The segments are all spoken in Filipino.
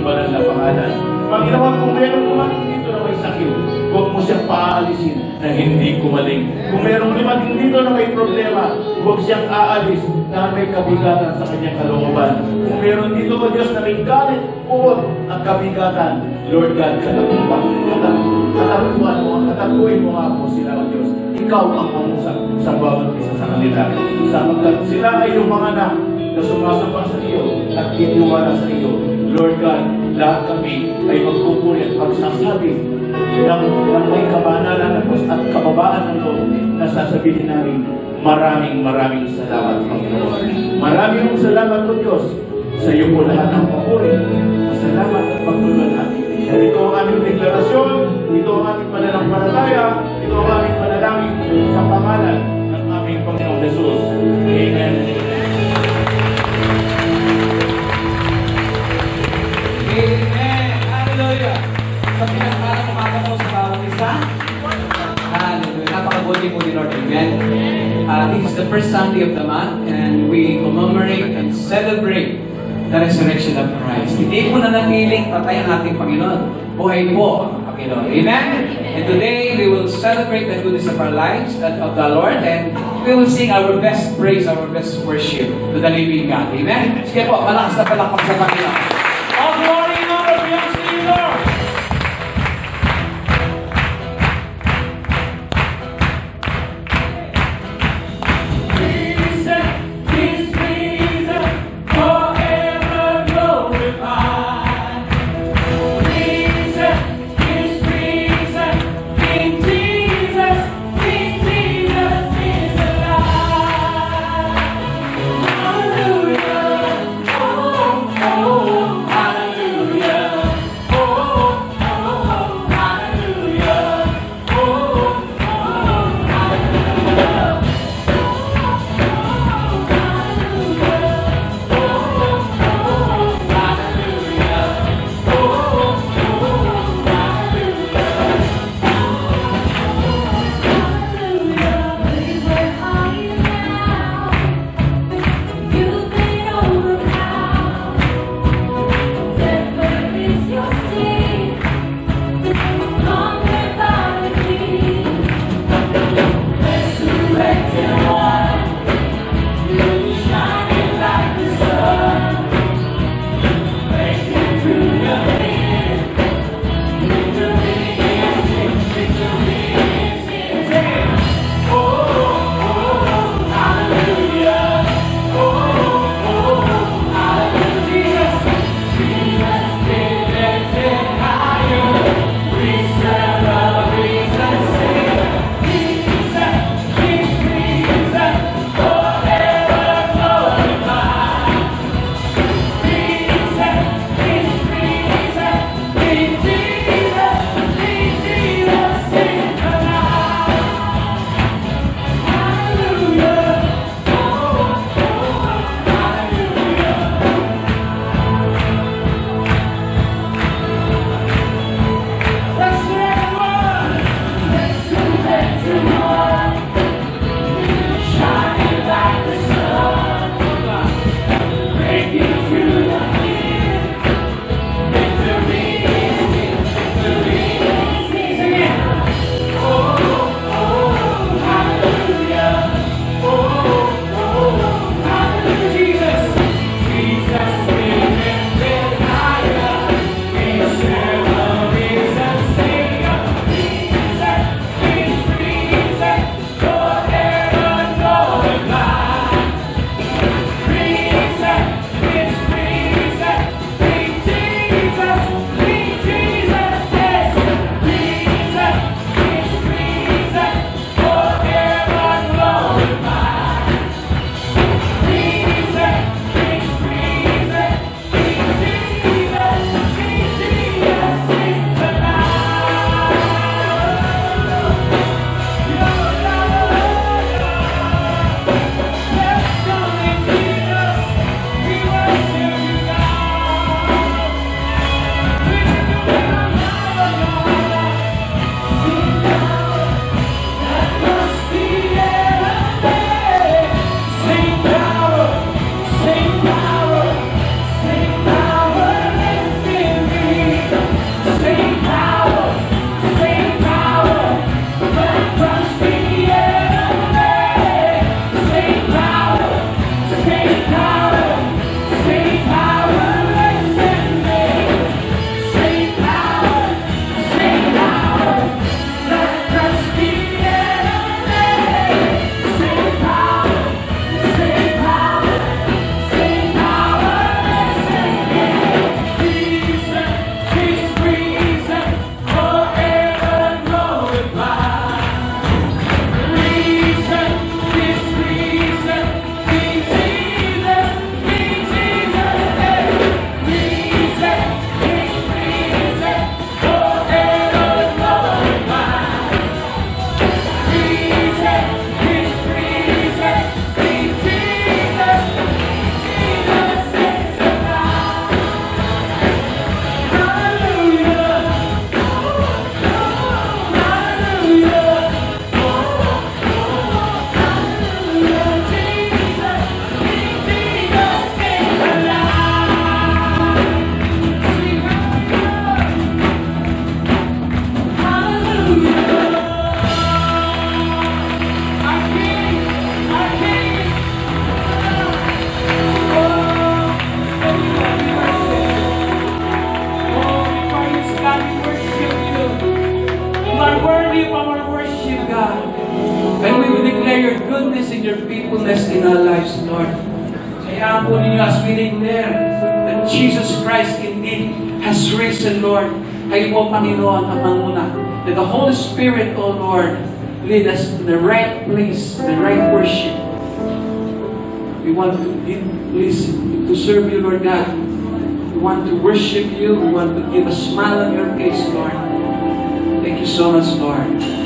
iyong banal na pangalan. Panginoon, kung meron kumaling dito na may sakit, huwag mo siyang paaalisin na hindi kumaling. Kung merong dumating dito na may problema, huwag siyang aalis na may kabigatan sa kanyang kalooban. Kung meron dito, O Diyos, na may galit, uot ang kabigatan, Lord God, katapuan, katapuan mo, katapuin mo nga po sila, O Diyos. Ikaw ang kamusap sa bawat isa sa kanila. Sapagkat sila ay yung mga anak na sumasamba sa iyo at titiwala sa iyo. Lord God, lahat kami ay magpupuri at pagsasabi ng, ng may kabanalan at kababaan ng loob na sasabihin namin, maraming maraming salamat, Panginoon. Maraming salamat, O Diyos, sa iyo po lahat ng papuri. Salamat at pagtulong natin. Ito ang aming deklarasyon, ito ang aming pananampalataya, ito ang aming panalangin sa pangalan ng aming Panginoong Jesus. Amen. Hallelujah. Napakabuti po ni Lord. Amen. Uh, this is the first Sunday of the month and we commemorate and celebrate the resurrection of Christ. Hindi po nanatiling patay ang ating Panginoon. Buhay po ang Panginoon. Amen? And today, we will celebrate the goodness of our lives and of the Lord and we will sing our best praise, our best worship to the living God. Amen? Sige po, malakas na palakpak sa Panginoon. Panginoon ang manguna. That the Holy Spirit, O Lord, lead us to the right place, the right worship. We want to give place to serve you, Lord God. We want to worship you. We want to give a smile on your face, Lord. Thank you so much, Lord.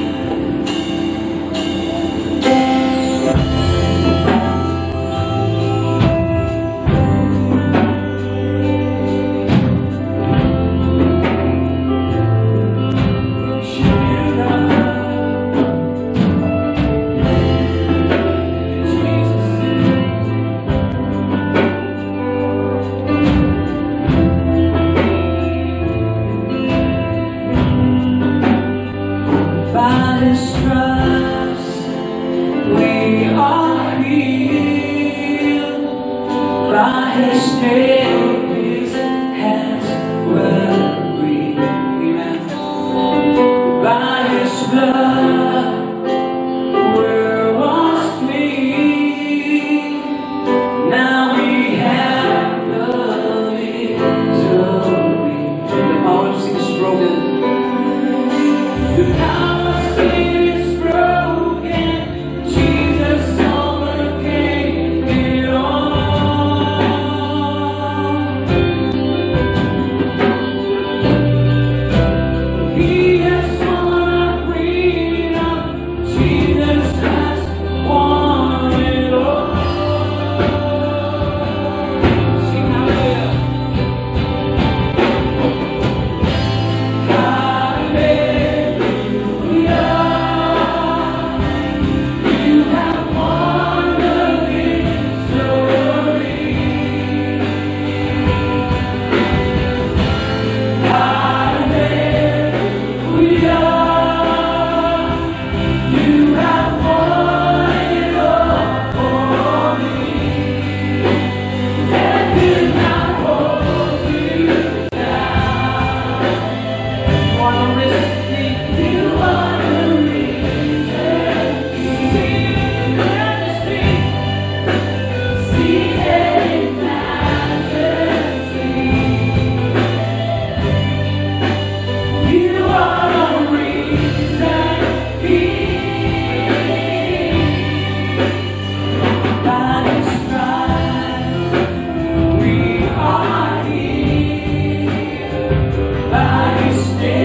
stay.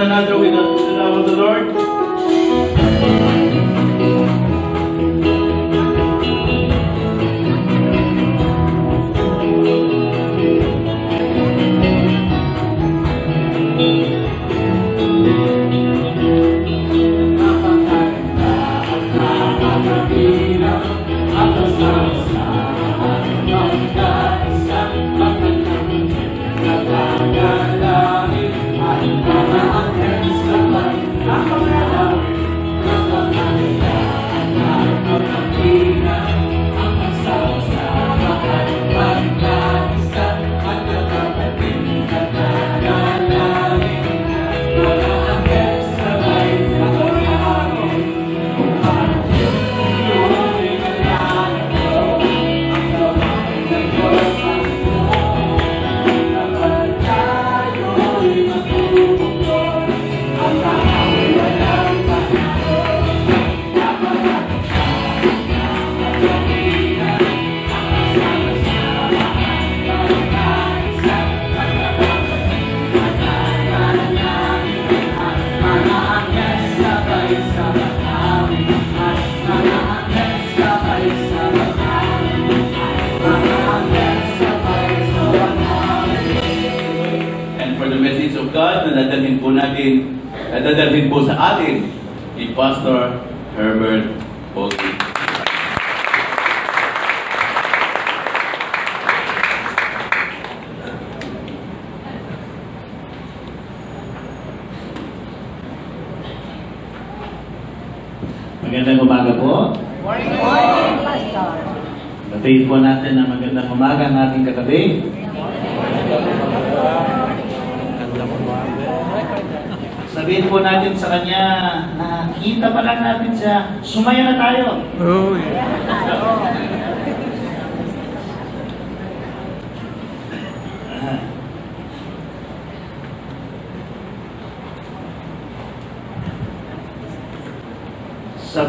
Another with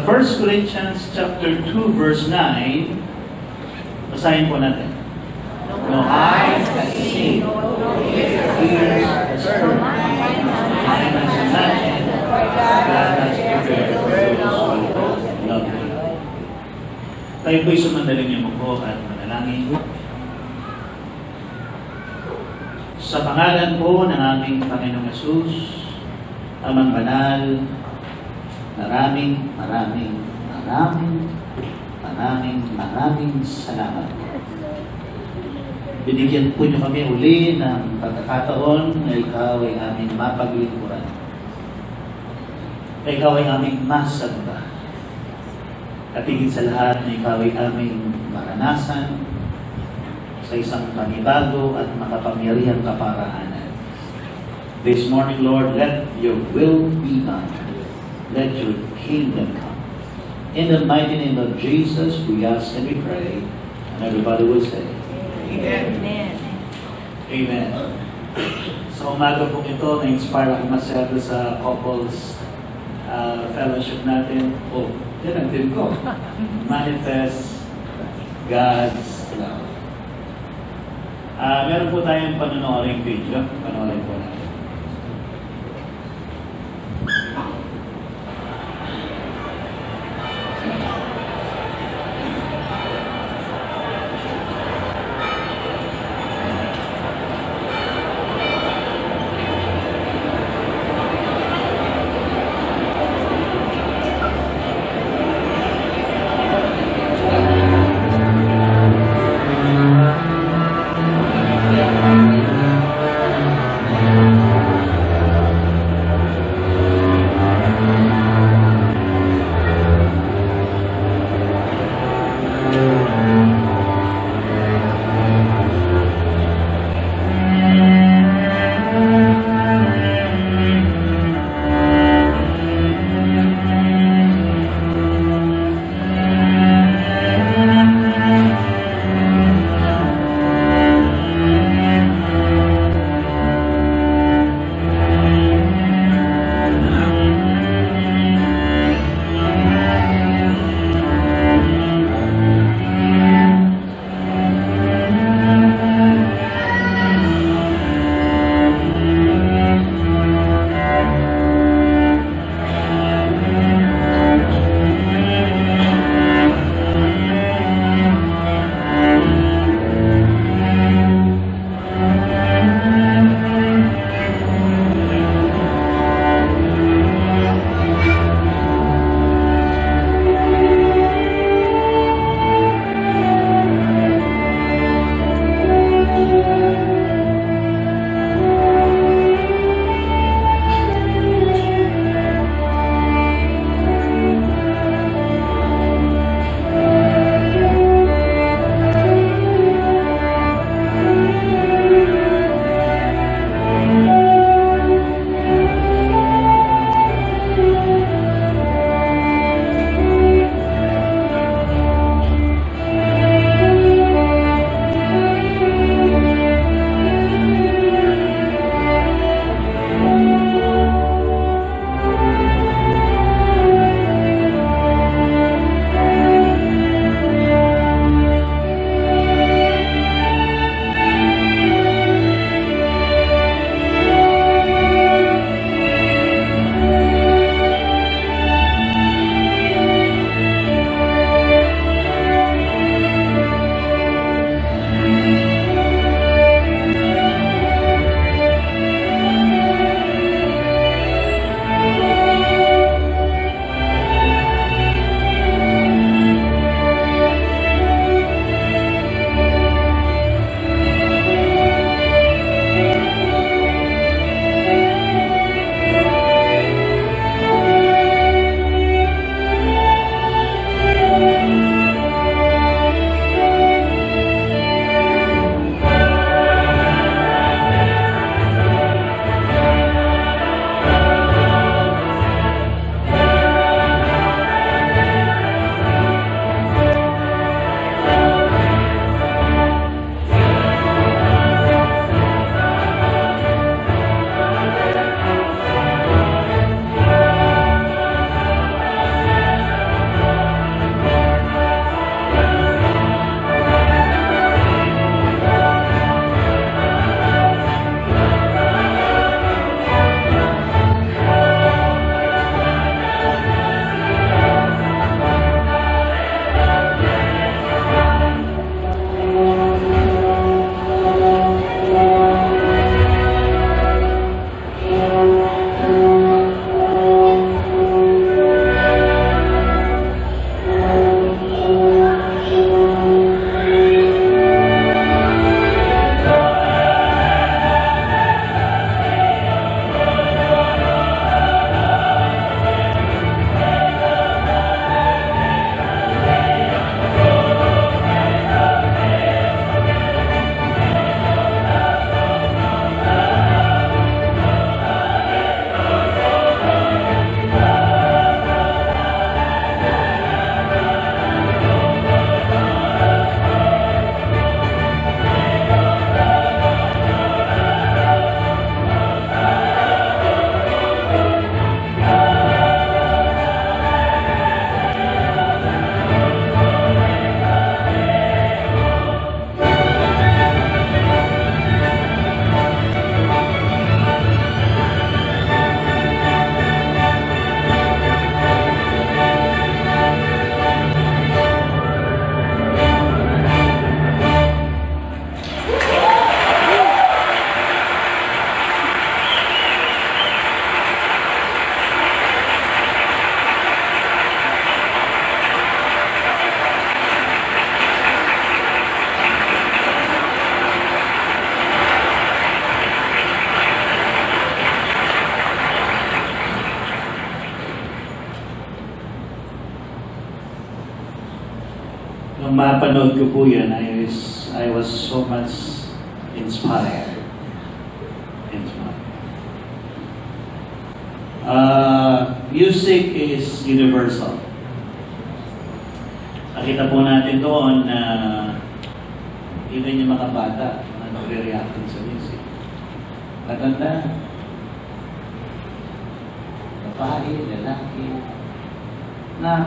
1 Corinthians chapter 2 verse 9, basahin po natin. No eyes has seen, no ears has heard, mind has imagined, God has prepared for those who love Him. Tayo po'y sumandaling niyo po at manalangin. Sa pangalan po ng aming Panginoong Yesus, Amang Banal, Maraming, maraming, maraming, maraming, maraming salamat. Binigyan po niyo kami uli ng pagkakataon na ikaw ay aming mapaglingkuran. Ikaw ay aming masagba. At higit sa lahat na ikaw ay aming maranasan sa isang panibago at makapangyarihang kaparaanan. This morning, Lord, let your will be done. Let your kingdom come. In the mighty name of Jesus, we ask and we pray. And everybody will say, Amen. Amen. Sa umaga po ito, na-inspire ako masyado sa couples uh, fellowship natin. Oh, yan ang din ko. Manifest God's love. Ah, meron po tayong panonooring video. Panoorin po natin.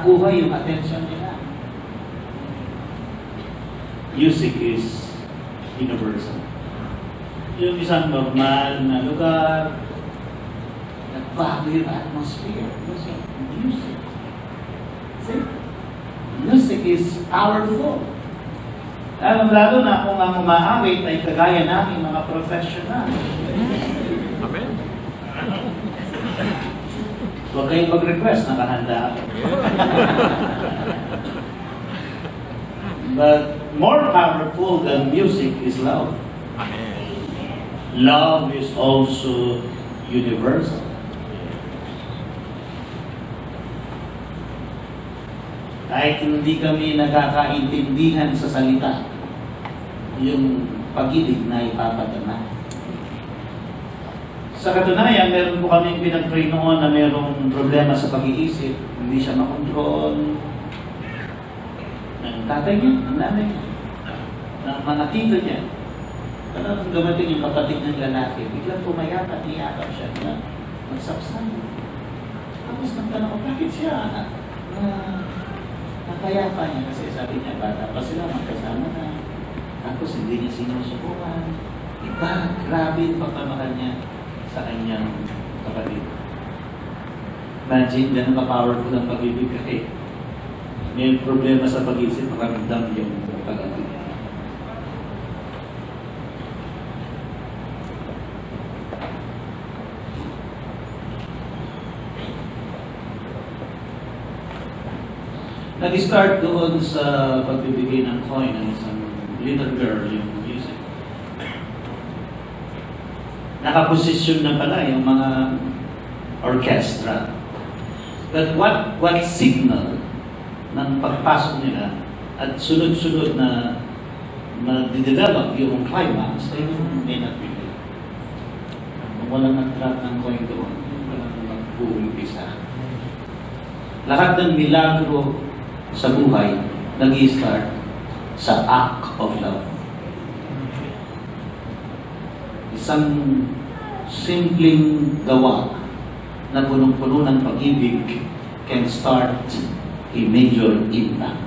Nakuha yung attention nila. Music is universal. Yung isang normal na lugar, nagbago yung atmosphere. Music. See? Music is powerful. Lalo lalo na kung ang umaawit ay kagaya namin mga professional. Huwag kayong mag-request, nakahanda ako. But more powerful than music is love. Love is also universal. Kahit hindi kami nakakaintindihan sa salita, yung pag-ibig na ipapadama. Sa katunayan, meron po kami pinag-pray noon na merong problema sa pag-iisip, hindi siya makontrol. Ng tatay niya, ng nanay niya, ng mga tito niya. Pero nung dumating yung kapatid ng lalaki, biglang pumayat at niyakap siya na magsapsan. Tapos nagtanong ko, bakit siya? Na, na, napayapa niya kasi sabi niya, bata pa sila, magkasama na. Tapos hindi niya sinusubukan. Iba, grabe yung pagmamahal niya sa kanyang kapatid. Imagine, ganun ka-powerful ang pag-ibig kasi may problema sa pag-isip, makaramdam yung pag-ibig. Nag-start doon sa pagbibigay ng coin ng isang little girl yung music. Nakaposisyon na pala yung mga orchestra. But what what signal ng pagpasok nila at sunod-sunod na na-develop yung climax ay yung may nagbigay. Kung walang nag-trap ng coin doon, walang mag-uumpisa. Lahat ng milagro sa buhay nag start sa act of love. Isang simpleng gawa na punong-puno ng pag-ibig can start a major impact.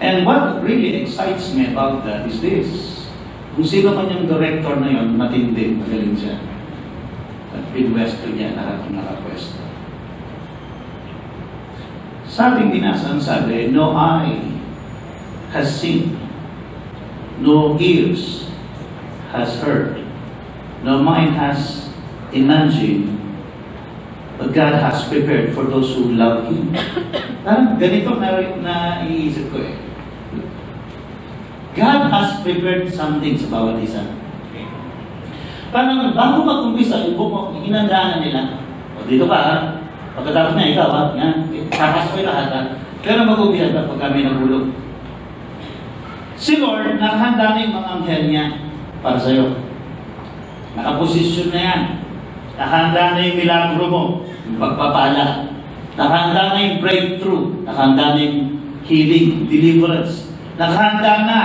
And what really excites me about that is this. Kung sino man yung director na yun, matindi, magaling siya. At pinwesto niya lahat ng nakapwesto. Sa ating binasa, ang sabi, no eye has seen, no ears has heard, no mind has imagined, but God has prepared for those who love Him. Parang ganito na, naiisip ko eh. God has prepared something sa bawat isa. Parang bago mag-umpisa, yung buko, hinandaan na nila. O dito ka ha, pagkatapos na ikaw ha, yan, kakas yung lahat ha. Pero mag-umpisa pag kami nagulog. Si Lord, nakahanda na yung mga anghel niya para sa'yo. Nakaposisyon na yan. Nakahanda na yung milagro mo, yung pagpapala. Nakahanda na yung breakthrough. Nakahanda na yung healing, deliverance. Nakahanda na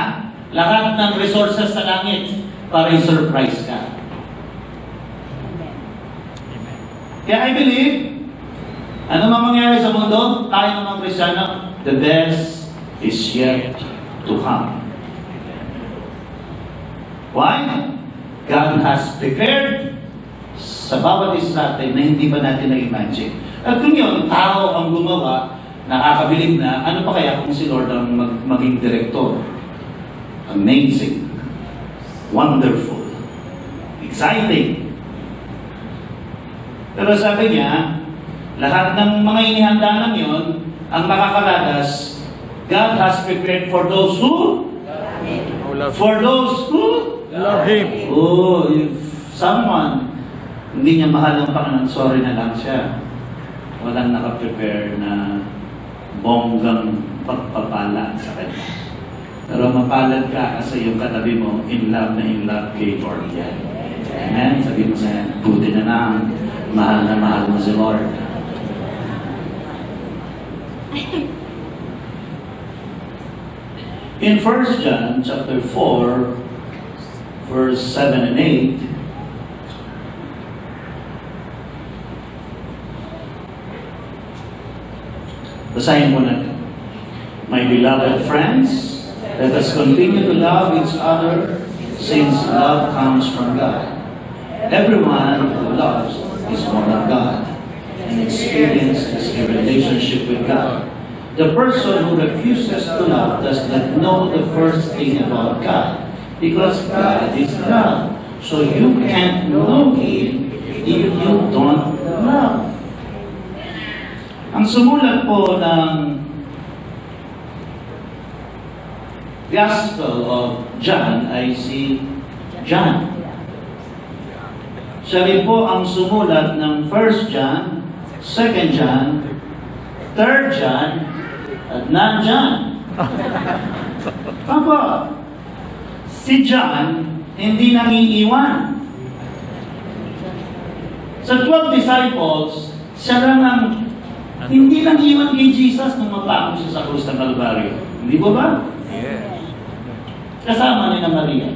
lahat ng resources sa langit para i-surprise ka. Kaya I believe, ano man mangyari sa mundo, tayo mga Kristyano, the best is yet to come. Why? God has prepared sa bawat isa natin na hindi pa natin na-imagine. At kung yun, tao ang gumawa, nakakabilib na, ano pa kaya kung si Lord ang mag- maging director? Amazing. Wonderful. Exciting. Pero sabi niya, lahat ng mga inihanda ng yun, ang makakaladas, God has prepared for those who? For those who? Love Him. Oh, if someone hindi niya mahal ang Panginoon, sorry na lang siya. walang nakaprepare na bonggang pagpapala sa kanya. Pero mapalad ka kasi yung katabi mo, in love na in love kay Lord yan. Amen? Sabi mo sa buti na lang, mahal na mahal mo si Lord. In 1 John chapter 4, verse 7 and 8, basahin mo natin. My beloved friends, let us continue to love each other since love comes from God. Everyone who loves is born of God and experiences a relationship with God. The person who refuses to love does not know the first thing about God because God is love. So you can't know Him if you don't love. Ang sumulat po ng Gospel of John ay si John. Siya rin po ang sumulat ng 1 John, 2 John, 3 John, at 9 John. Papa, si John hindi nangiiwan. Sa 12 disciples, siya lang ang hindi lang iwan kay Jesus nung mapako siya sa krus ng Kalbaryo. Hindi ba ba? Yes. Kasama ni na Maria.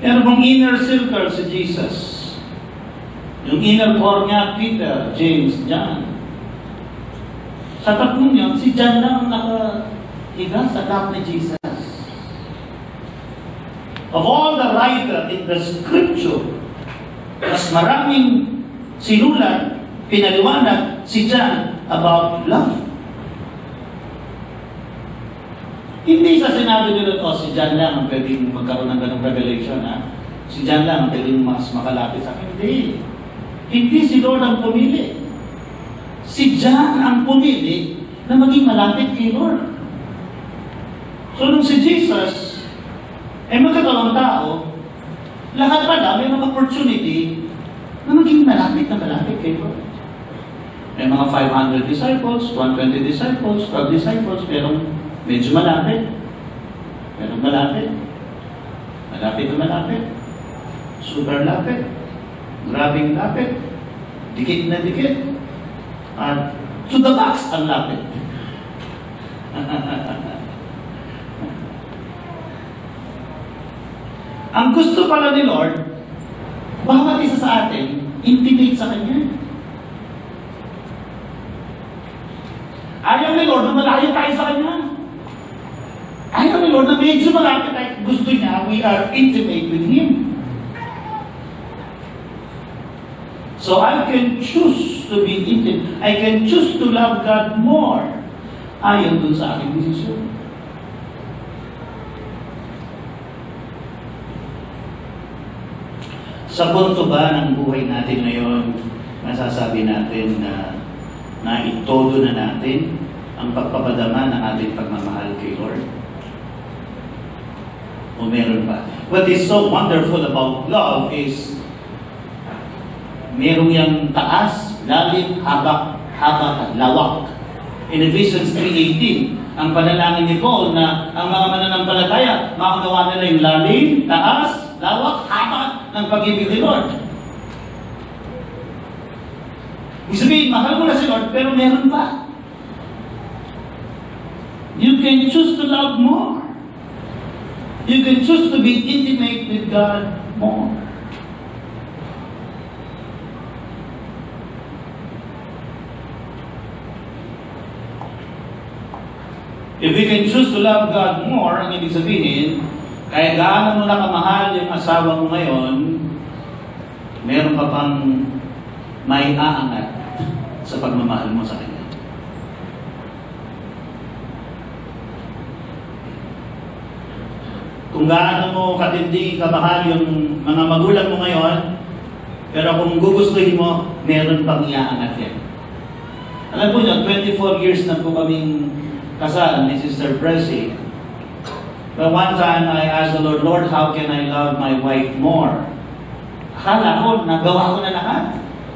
Pero kung inner circle si Jesus, yung inner core niya, Peter, James, John, sa tatlong yun, si John lang ang nakahiga sa lap ni Jesus. Of all the writer in the scripture, mas maraming sinulat, pinaliwanag si John about love. Hindi sa sinabi nila, oh, si John lang ang pwedeng magkaroon ng ganong revelation, ha? Si John lang ang pwedeng mas makalapit sa akin. Hindi. Hindi si Lord ang pumili. Si John ang pumili na maging malapit kay Lord. So, nung si Jesus ay magkatawang tao, lahat pala may mga opportunity na maging malapit na malapit kay Lord. May mga 500 disciples, 120 disciples, 12 disciples, pero medyo malapit. Pero malapit. Malapit na malapit. Super lapit. Grabing lapit. Dikit na dikit. At to the max ang lapit. ang gusto pala ni Lord, bawat isa sa atin, intimate sa Kanya. Ayaw ni Lord na malayo tayo sa Kanya. Ayaw ni Lord na medyo malapit tayo. Gusto niya, we are intimate with Him. So I can choose to be intimate. I can choose to love God more. Ayaw dun sa aking desisyon. Sa punto ba ng buhay natin ngayon, masasabi natin na naitodo na natin ang pagpapadama ng ating pagmamahal kay Lord? O meron pa? What is so wonderful about love is merong yung taas, lalim, habak, habak, at lawak. In Ephesians 3.18, ang panalangin ni Paul na ang mga mananampalataya, makagawa nila yung lalim, taas, lawak, habak ng pag-ibig ni Lord. Ibig sabihin, mahal mo na si Lord, pero meron pa. You can choose to love more. You can choose to be intimate with God more. If we can choose to love God more, ang ibig sabihin, kaya gaano mo na kamahal yung asawa mo ngayon, meron ka pang may aangat sa pagmamahal mo sa kanya. Kung gaano mo katindi kamahal yung mga magulang mo ngayon, pero kung gugustuhin mo, meron pang iaangat yan. Alam po niyo, 24 years na po kaming kasal ni Sister Pressy. But one time I asked the Lord, Lord, how can I love my wife more? Akala ko, nagawa ko na lahat.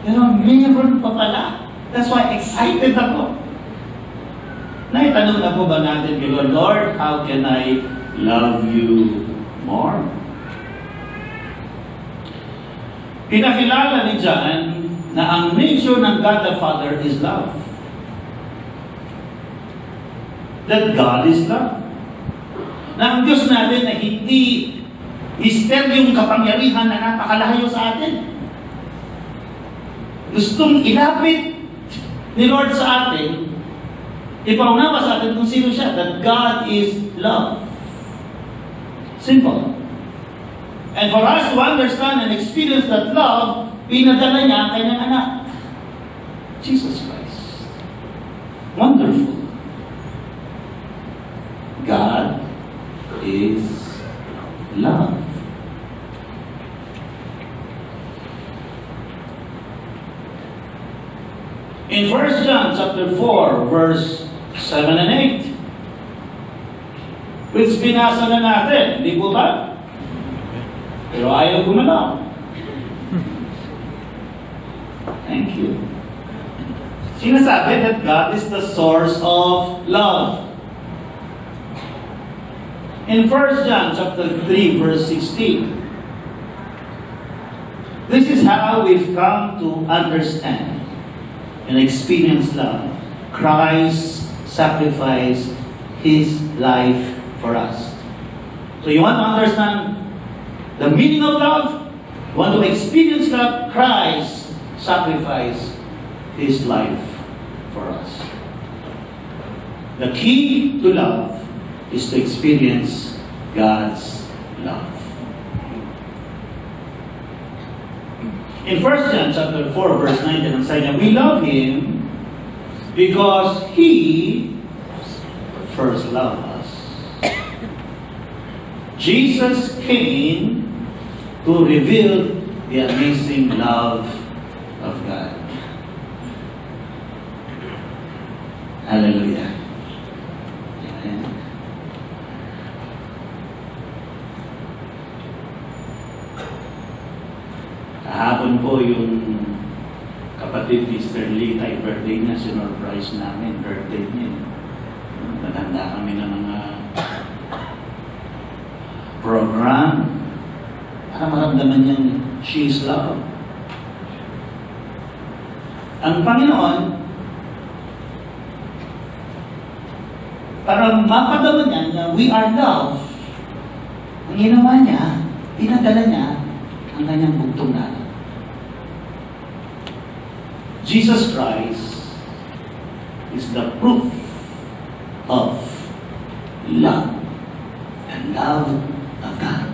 Pero meron pa pala. That's why excited ako. Naitanong na po ba natin kay Lord, Lord, how can I love you more? Pinakilala ni John na ang nature ng God the Father is love. That God is love. Na Diyos natin na hindi mister yung kapangyarihan na napakalayo sa atin. Gustong ilapit ni Lord sa atin, ipaunawa sa atin kung sino siya, that God is love. Simple. And for us to understand and experience that love, pinadala niya ang kanyang anak, Jesus Christ. Wonderful. God is love. In 1 John chapter 4, verse 7 and 8, which binasa na natin, di po ba? Pero ayaw gumalaw. Thank you. Sinasabi that God is the source of love. In 1 John chapter 3, verse 16, this is how we've come to understand and experience love. Christ sacrificed his life for us. So you want to understand the meaning of love? Want to experience love? Christ sacrificed his life for us. The key to love is to experience God's love. In 1 John chapter 4, verse 19, ang sabi niya, we love Him because He first loved us. Jesus came to reveal the amazing love of God. Hallelujah. Yung kapatid ni Sterling ay birthday niya, sinurprise namin, birthday niya. Naghanda kami ng mga program para maramdaman niyang she is loved. Ang Panginoon, para mapadama niya na we are loved, ang ginawa niya, pinadala niya ang kanyang bugtong na anak. Jesus Christ is the proof of love and love of God.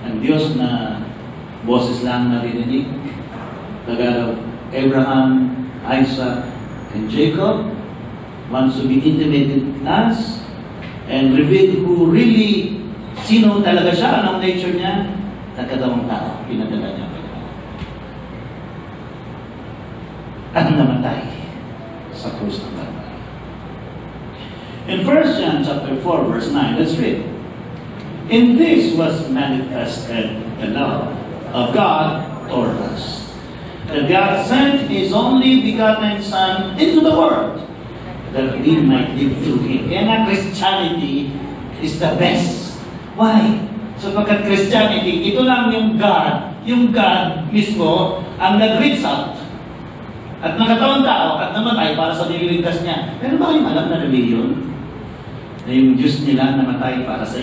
Ang Diyos na boses lang God of Abraham, Isaac, and Jacob, wants to be intimate with us and reveal who really, sino talaga siya, anong nature niya, nagkatawang tao, pinadala niya pa At namatay sa krus ng Kalbaryo. In 1 John chapter 4, verse 9, let's read. In this was manifested the love of God toward us. That God sent His only begotten Son into the world that we might live through Him. Kaya nga Christianity is the best. Why? Sapagkat Christianity, ito lang yung God, yung God mismo ang nag-reach out at nakatawang tao at namatay para sa nililigtas niya. Pero ba kayong alam na religion? Na yung Diyos nila namatay para sa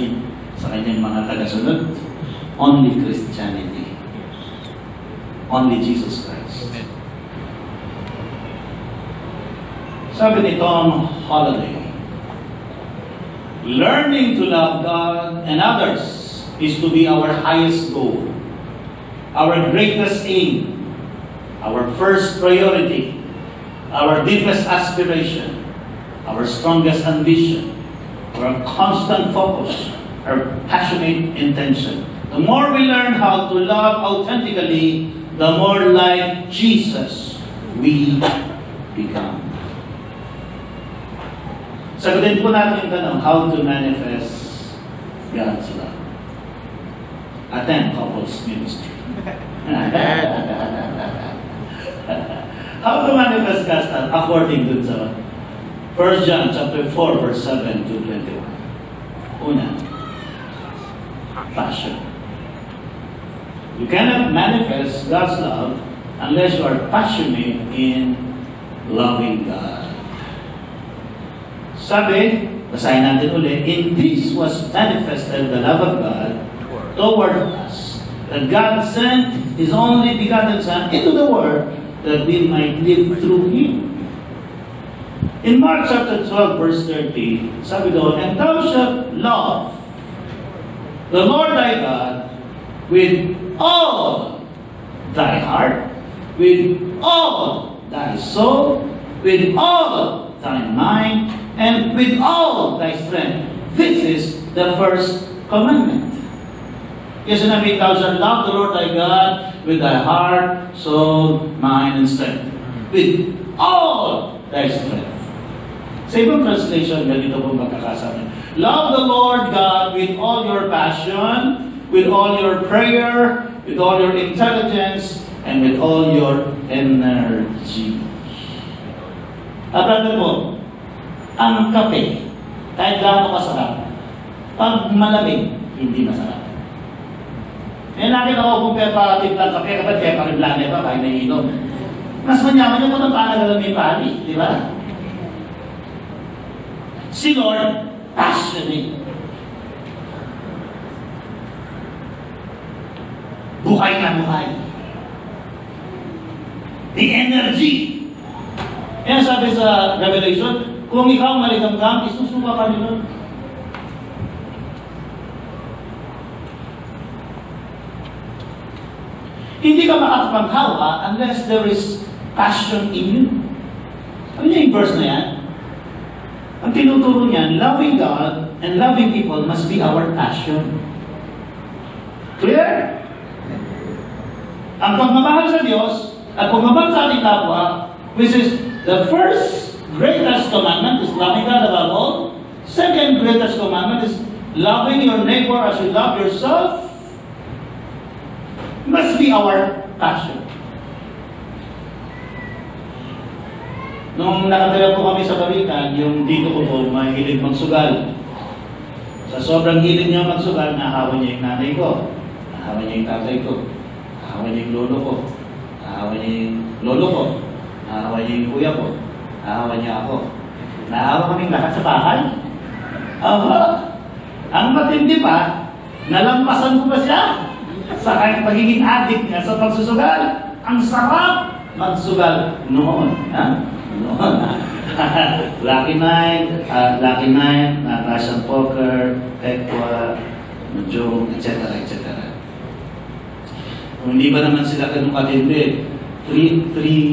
sa kanyang mga tagasunod? Only Christianity. Only Jesus Christ. Sabi ni Tom Holiday, Learning to love God and others is to be our highest goal, our greatest aim, our first priority, our deepest aspiration, our strongest ambition, our constant focus, our passionate intention. The more we learn how to love authentically, the more like Jesus we become. Sagutin po natin yung tanong, how to manifest God's love. attend couples ministry. How to manifest God's love according to sa 1 John chapter 4 verse 7 to 21. Una, passion. You cannot manifest God's love unless you are passionate in loving God. Sabi, basahin natin ulit, in this was manifested the love of God toward us, that God sent His only begotten Son into the world that we might live through Him. In Mark chapter 12, verse 30, sabi doon, And thou shalt love the Lord thy God with all thy heart, with all thy soul, with all thy mind, and with all thy strength. This is the first commandment. Yes, sinabi, thou shalt love the Lord thy God with thy heart, soul, mind, and strength. With all thy strength. Sa ibang translation, ganito po magkakasabi. Love the Lord God with all your passion, with all your prayer, with all your intelligence, and with all your energy. At ano po, ang kape, kahit gaano kasarap, pag malamig, hindi masarap. Eh, nakita ko kung pepa timplang kape, kapag pepa rin lang pa, kahit naiinom. Mas manyaman yung kung paano na may pali, di ba? Si Lord, passionate. Buhay na buhay. The energy. Kaya sabi sa Revelation, kung ikaw maligamgam, isusuka ka ni Lord. Hindi ka makakapanghawa unless there is passion in you. Ano yung verse na yan? Ang tinuturo niyan, loving God and loving people must be our passion. Clear? Ang pagmamahal sa Diyos at pagmamahal sa ating kapwa, which is the first greatest commandment is loving God above all. Second greatest commandment is loving your neighbor as you love yourself. Must be our passion. Nung nakatira po kami sa Balikan, yung dito ko po, mahilig magsugal. Sa sobrang hilig niya magsugal, nahawa niya yung nanay ko, nahawa niya yung tatay ko, nahawa niya yung lolo ko, nahawa niya yung lolo ko, nahawa niya yung kuya ko, nahawa niya ako. Nahawa kaming lahat sa bahay. Aba, ang matindi pa, nalampasan ko pa siya sa pagiging addict niya sa pagsusugal. Ang sarap magsugal noon. Ha? Noon. Lucky Nine, uh, Lucky Nine, uh, Russian Poker, Tekwa, Mahjong, etc. etc. Kung hindi ba naman sila ganun katindi, three, three,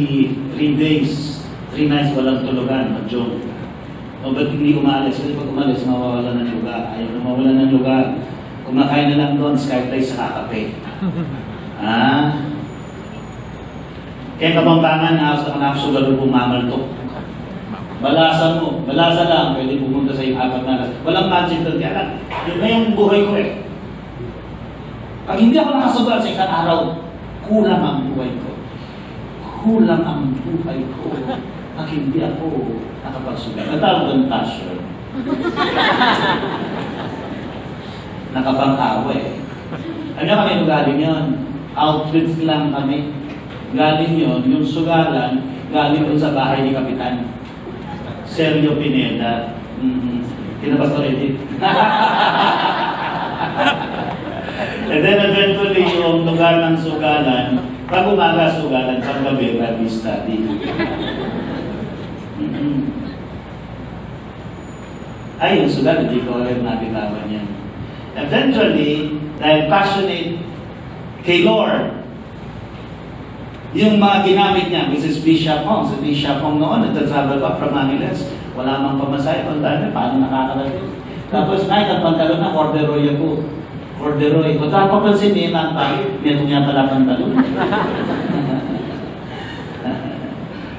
three days, three nights walang tulugan, Mahjong. O ba't hindi umalis? Kasi pag umalis, mawawala ng lugar. Ayaw na mawala ng lugar. Kumakain na lang doon, tayo sa kakape. ah? Kaya kabambangan na sa nakasugal po mamaltok. Balasa mo, balasa lang, pwede pumunta sa iyong apat na. Walang magic doon. Kaya lang, yun na yung buhay ko eh. Pag hindi ako nakasugal sa isang araw, kulang ang buhay ko. Kulang ang buhay ko. Pag hindi ako nakapagsugal. Natawag doon passion. Nakapangkawa eh. Ano kami galing yun? Outfits lang kami. Galing yun, yung sugalan, galing doon sa bahay ni Kapitan. Sergio Pineda. Mm-hmm. Kinabas ko rin And then eventually, yung lugar ng sugalan, pag umaga sugalan, pag gabi, Bible study. Mm-hmm. Ay, yung sugal, hindi ko alam nabitawan yan. Eventually, dahil passionate kay Lord, yung mga ginamit niya, Mrs. Bishop Hong, si Bishop Hong noon, nagtatravel pa from Manilas, wala mang pamasahe, kung dahil, paano nakakarating? Tapos, ay, ang pantalon na, corduroy ako. Corduroy. Kung tapos papansin niya, tayo, meron niya pala pantalon.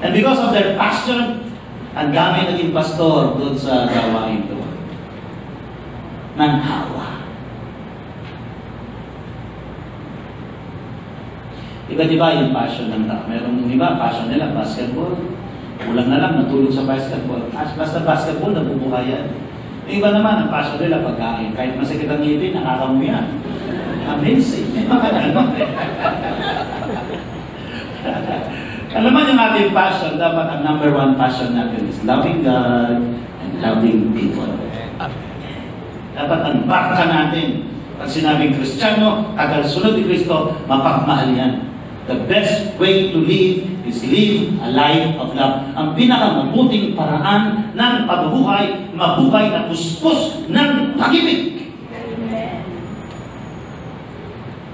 And because of their passion, ang dami naging pastor doon sa gawain to. Nang Iba't iba yung passion ng tao. Merong iba, passion nila, basketball. Kulang na lang, natulog sa basketball. As basta basketball, nabubuhay yan. Yung iba naman, ang passion nila, pagkain. Kahit masakit ang ngipin, nakakamuya. Amazing. May mga. Alam mo yung ating passion, dapat ang number one passion natin is loving God and loving people. Dapat ang barka natin, pag sinabing Kristiyano, tagasunod ni Kristo, mapagmahal yan. The best way to live is live a life of love. Ang pinakamabuting paraan ng pagbuhay, mabuhay na puspos ng pag-ibig.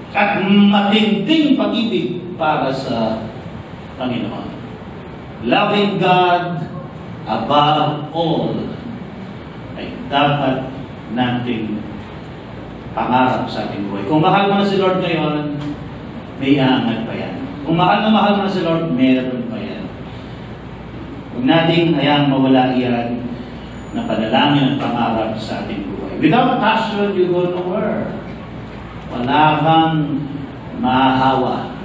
At matinding pag-ibig para sa Panginoon. Loving God above all ay dapat nating pangarap sa ating buhay. Kung mahal mo na si Lord ngayon, may aangat pa yan. Kung mahal na mahal mo si Lord, meron pa yan. Huwag nating hayaan mawala yan na panalangin at pangarap sa ating buhay. Without passion, you go nowhere. Wala kang mahahawa.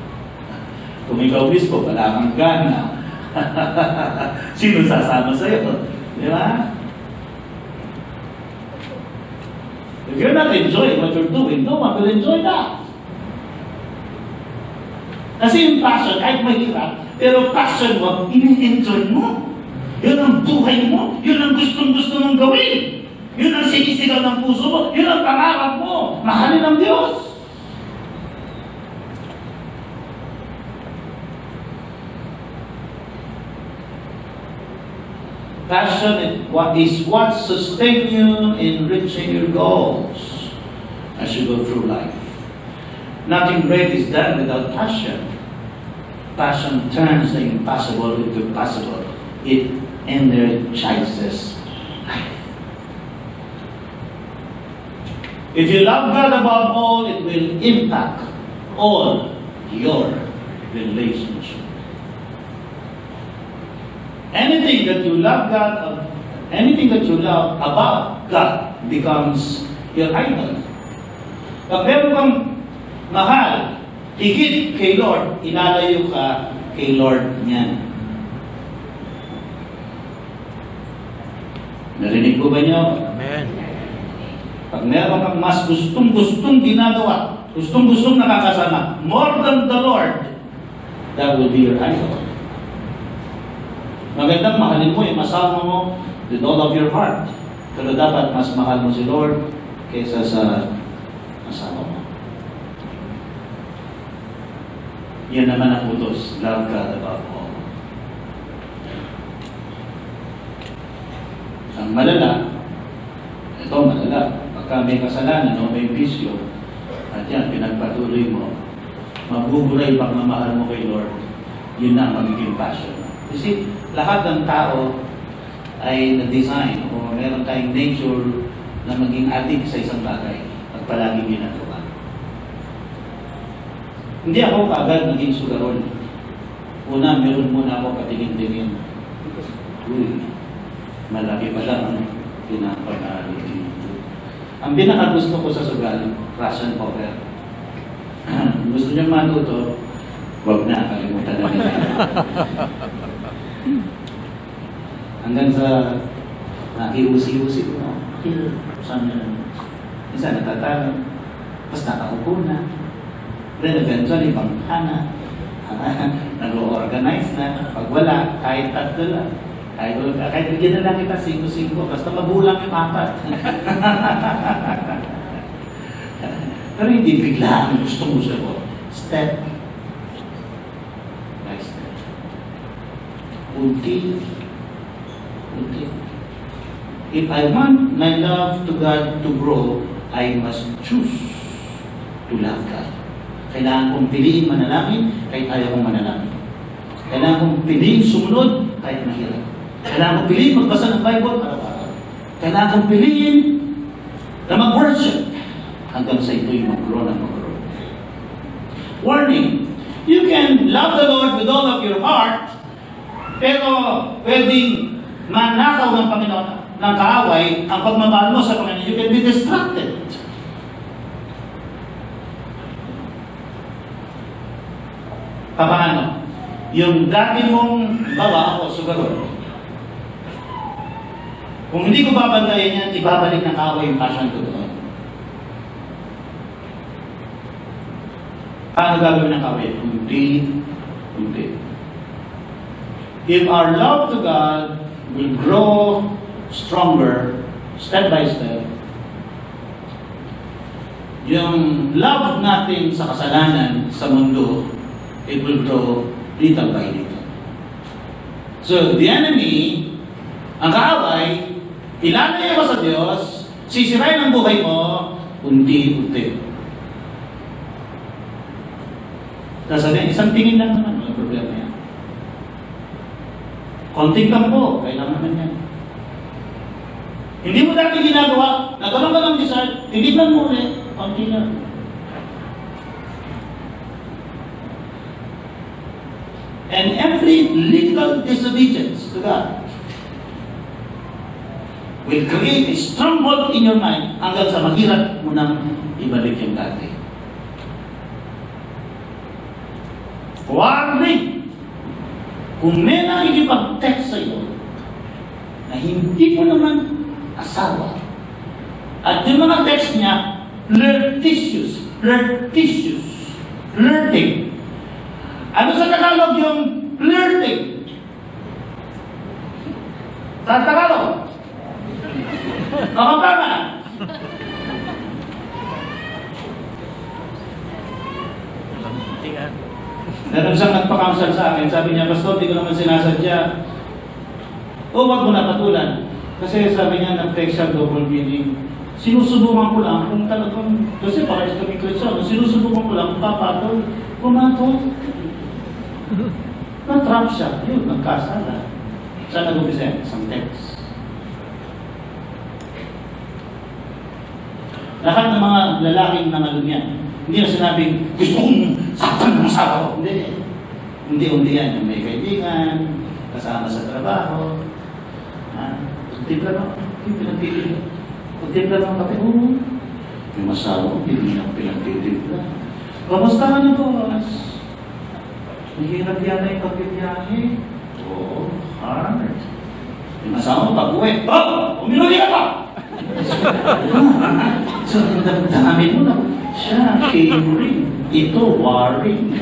Kung ikaw mismo, wala kang gana. Sino sasama sa'yo? Di ba? If you're not enjoying what you're doing, no one will enjoy that. Kasi yung passion, kahit mahirap, pero passion mo, ini-enjoy mo. Yun ang buhay mo. Yun ang gustong-gusto mong gawin. Yun ang sinisigaw ng puso mo. Yun ang pangarap mo. Mahalin ng Diyos. Passion is what is what sustain you in reaching your goals as you go through life. Nothing great is done without passion. Passion turns the impossible into possible. It energizes life. If you love God above all, it will impact all your relationships. Anything that you love God, anything that you love above God becomes your idol. Pag mahal, higit kay Lord, inalayo ka kay Lord niyan. Narinig ko ba niyo? Amen. Pag meron kang mas gustong-gustong ginagawa, gustong-gustong nakakasama, more than the Lord, that will be your idol. Magandang mahalin mo yung masama mo with all of your heart. Pero dapat mas mahal mo si Lord kaysa sa asawa mo. Yan naman ang utos. Love God above all. Ang malala, ito malala, pagka may kasalanan o may bisyo, at yan, pinagpatuloy mo, mabuburay pagmamahal mo kay Lord, yun na ang magiging passion. You see, lahat ng tao ay na-design o meron tayong nature na maging addict sa isang bagay at palaging ginagawa. Hindi ako kaagad naging sugarol. Una, meron muna ako katingin-tingin. Uy, malaki pala ang pinapag-aaral dito. Ang pinakagusto ko sa sugal, Russian poker. Gusto niyo matuto, wag na, kalimutan na nila. Hanggang sa nakiusi-usi ko na, saan na, minsan natatalo, tapos nakaupo na. Then eventually, bangka na. Nag-organize na. Pag wala, kahit tatlo lang. Kahit, kahit bigyan na lang kita, singko-singko, basta mabulang yung apat. Pero hindi bigla ang gusto mo siya ko. Step by step. Unti, unti. If I want my love to God to grow, I must choose to love God. Kailangan kong piliin manalangin kahit ayaw kong manalangin. Kailangan kong piliin sumunod kahit mahirap. Kailangan kong piliin magbasa ng Bible araw-araw. Kailangan kong piliin na mag-worship hanggang sa ito'y mag-grow na mag-grow. Warning, you can love the Lord with all of your heart, pero pwedeng manakaw ng Panginoon ng kaaway ang pagmamahal mo sa Panginoon. You can be distracted. Paano? Yung dati mong bawa ako, sugarol. Kung hindi ko babantayan yan, ibabalik ng away yung passion ko doon. Paano gagawin ng away? Kunti, kunti. If our love to God will grow stronger, step by step, yung love natin sa kasalanan sa mundo, grow little by little. So, the enemy, ang kaaway, ilalagay mo sa Diyos, sisirain ang buhay mo, unti-unti. Sasabihin, isang tingin lang naman, walang problema yan. Konting lang po, kailangan naman yan. Hindi mo dati ginagawa, nagkaroon ka ng desire, tinignan mo ulit, konti lang. And every little disobedience to God will create a stronghold in your mind hanggang sa mahirap mo nang ibalik yung dati. Warning! Kung may nakikipag-text sa iyo na hindi mo naman asawa at yung mga text niya flirtatious, flirtatious, flirting. Ano sa Tagalog yung flirting? Sa Tagalog? Ako tama. Tingnan. Meron siyang nagpa-counsel sa akin, sabi niya, Pastor, di ko naman sinasadya. O, wag mo na patulan. Kasi sabi niya, nag-text siya double meaning. Sinusubukan ko lang kung talagang, kasi parehas kami Kristo, sinusubukan ko lang kung papatol, pumatol. Na-trap siya, yun, nagkasala. Saan nag-umpisa? Isang text. Lahat ng mga lalaking nangalun yan, hindi na sinabing, gusto kong saktan ng asawa. Hindi. Hindi-undi yan. May kaibigan, kasama sa trabaho. Ha? Timpla lang. Yung pinagtitigil. Kung timpla lang kape, oo. Yung asawa ko, hindi na pinagtitimpla. Kamusta ka na boss? Mahirap yata yung pagbibiyahe. Oo, hard. Yung asawa ko, pag-uwi, Oh! Uminuli ka pa! so, ang damdamin mo na, siya, caring. Ito, worry.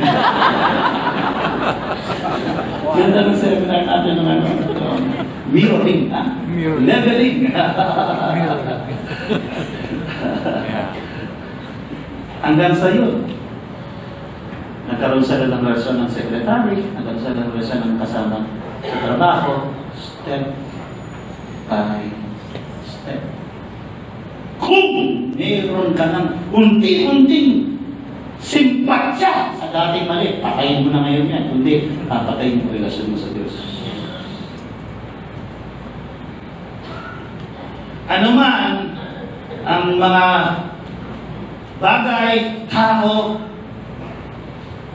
Ganda ng seminar natin ng ano. Mirroring, ha? Mirroring. Leveling. Hanggang sa yun. Nagkaroon sila ng relasyon ng secretary, nagkaroon sila ng relasyon ng kasama sa trabaho, step by step. Kung mayroon ka ng unti-unting simpatya sa dating mali, patayin mo na ngayon yan. Kundi, papatayin mo relasyon mo sa Diyos. Ano man ang mga bagay, tao,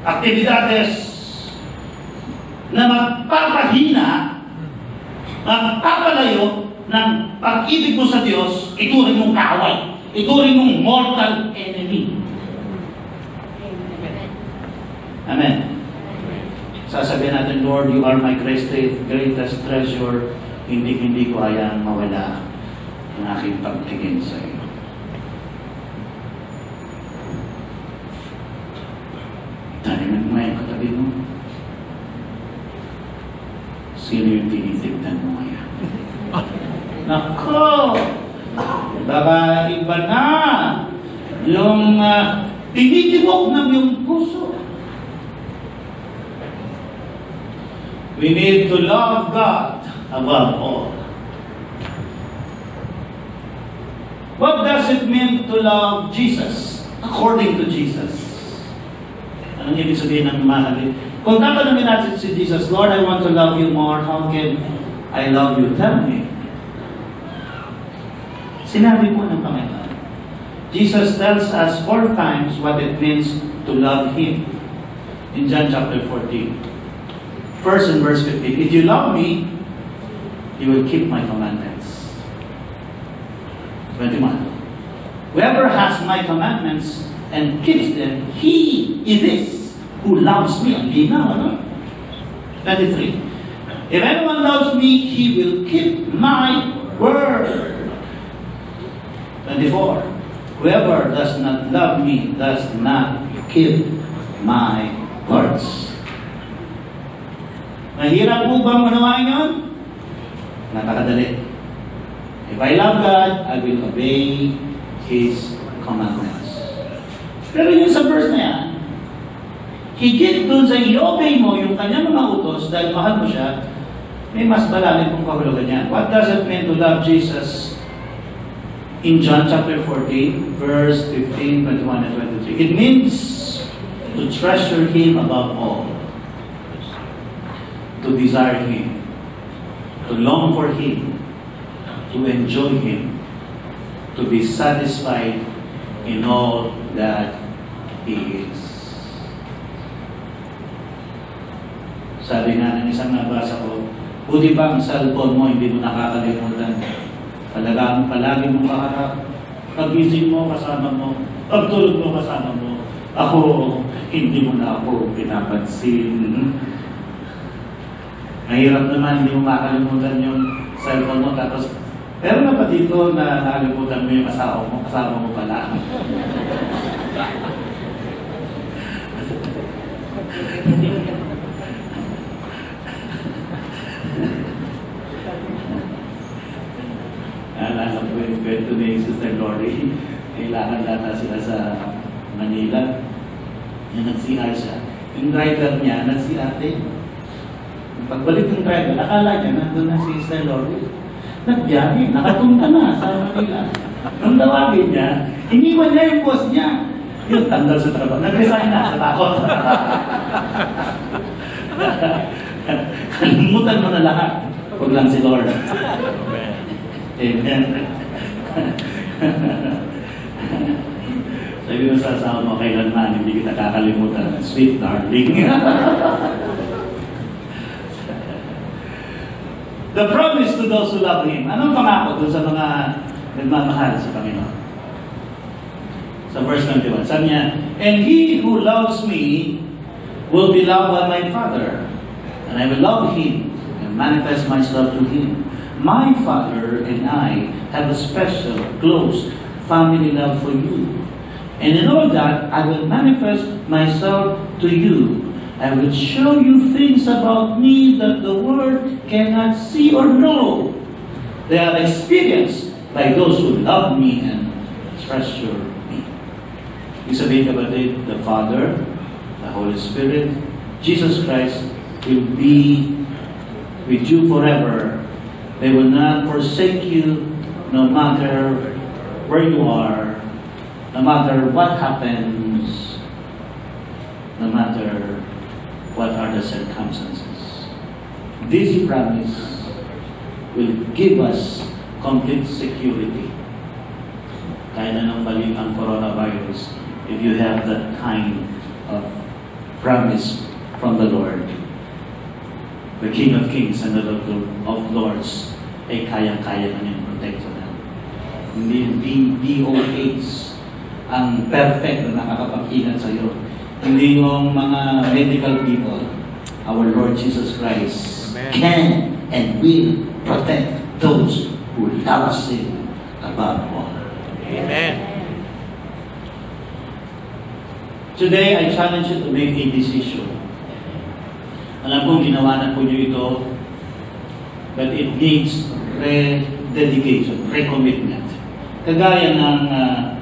aktibidades na magpapahina, magpapalayo ng pag-ibig mo sa Diyos, ituring mong kaaway, ituring mong mortal enemy. Amen. Sasabihin natin, Lord, you are my greatest, greatest treasure. Hindi, hindi ko hayaan mawala ang aking pagtingin sa iyo. Taningin mo yung katabi mo. Sino yung tinitignan mo ngayon? Nako! Baka iba na yung uh, tinitibok ng iyong puso. We need to love God above all. What does it mean to love Jesus according to Jesus? Anong ibig sabihin ng mahalin? Kung tatanungin natin si Jesus, Lord, I want to love you more. How can I love you? Tell me. Sinabi po ng Panginoon. Jesus tells us four times what it means to love Him. In John chapter 14. First in verse 15, If you love me, you will keep my commandments. 21. Whoever has my commandments and keeps them, uh, he it is who loves me. Ang linaw, ano? 23. If anyone loves me, he will keep my word. 24. Whoever does not love me does not keep my words. Mahirap po bang manawain yun? Napakadali. If I love God, I will obey His commandments. Pero yung sa verse na yan, higit dun sa i-obey mo yung kanyang mga utos dahil mahal mo siya, may mas malalim pong kahulugan yan. What does it mean to love Jesus? In John chapter 14, verse 15, 21, and 23? It means to treasure Him above all, to desire Him, to long for Him, to enjoy Him, to be satisfied in all that Is. Sabi nga ng isang nabasa ko, buti pa ang cellphone mo, hindi mo nakakalimutan. Talagang palagi mo kaharap. Pagising mo, kasama mo. Pagtulog mo, kasama mo. Ako, hindi mo na ako pinapansin. Mahirap naman, hindi mo makalimutan yung cellphone mo. Tapos, pero na pa dito na nakalimutan mo yung asawa mo, kasama mo pala. Naalala ko yung kwento ni Sister Lori. Kailangan data sila sa Manila. Yung nag-CR siya. Yung driver niya, nag-CR din. Pagbalik ng driver, akala niya nandun na si Sister Lori. Nagbiyahe, nakatunta na sa Manila. Nung tawagin niya, iniwan niya yung boss niya. Yung tanggal sa trabaho. Nag-resign na sa takot. Kalimutan mo na lahat. Huwag lang si Lord. Amen. Sabi mo sa asawa mo, kailanman hindi kita kakalimutan. Sweet darling. The promise to those who love Him. Anong pangako doon sa mga nagmamahal sa Panginoon? Sa verse 21, sabi niya, And he who loves me will be loved by my Father, and I will love him and manifest myself to him. My Father and I have a special, close family love for you. And in all that, I will manifest myself to you. I will show you things about me that the world cannot see or know. They are experienced by those who love me and treasure. Ibig sabihin kapatid, the Father, the Holy Spirit, Jesus Christ will be with you forever. They will not forsake you no matter where you are, no matter what happens, no matter what are the circumstances. This promise will give us complete security. Kaya na nang balik ang coronavirus, if you have that kind of promise from the Lord, the King of Kings and the Lord of Lords, ay kayang-kaya na niyang protektahan. Hindi, hindi DOH ang perfect na nakakapag-ingat sa iyo. Hindi yung mga medical people. Our Lord Jesus Christ Amen. can and will protect those who love Him above all. Amen. Today, I challenge you to make a decision. Alam kong ginawa na po niyo ito, but it needs rededication, recommitment. Kagaya ng ah,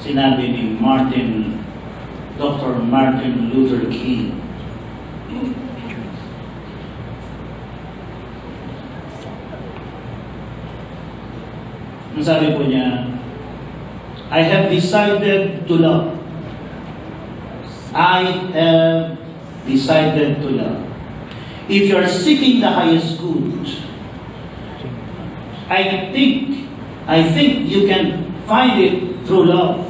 sinabi ni Martin, Dr. Martin Luther King. Ang sabi po niya, I have decided to love. I have decided to love. If you are seeking the highest good, I think, I think you can find it through love.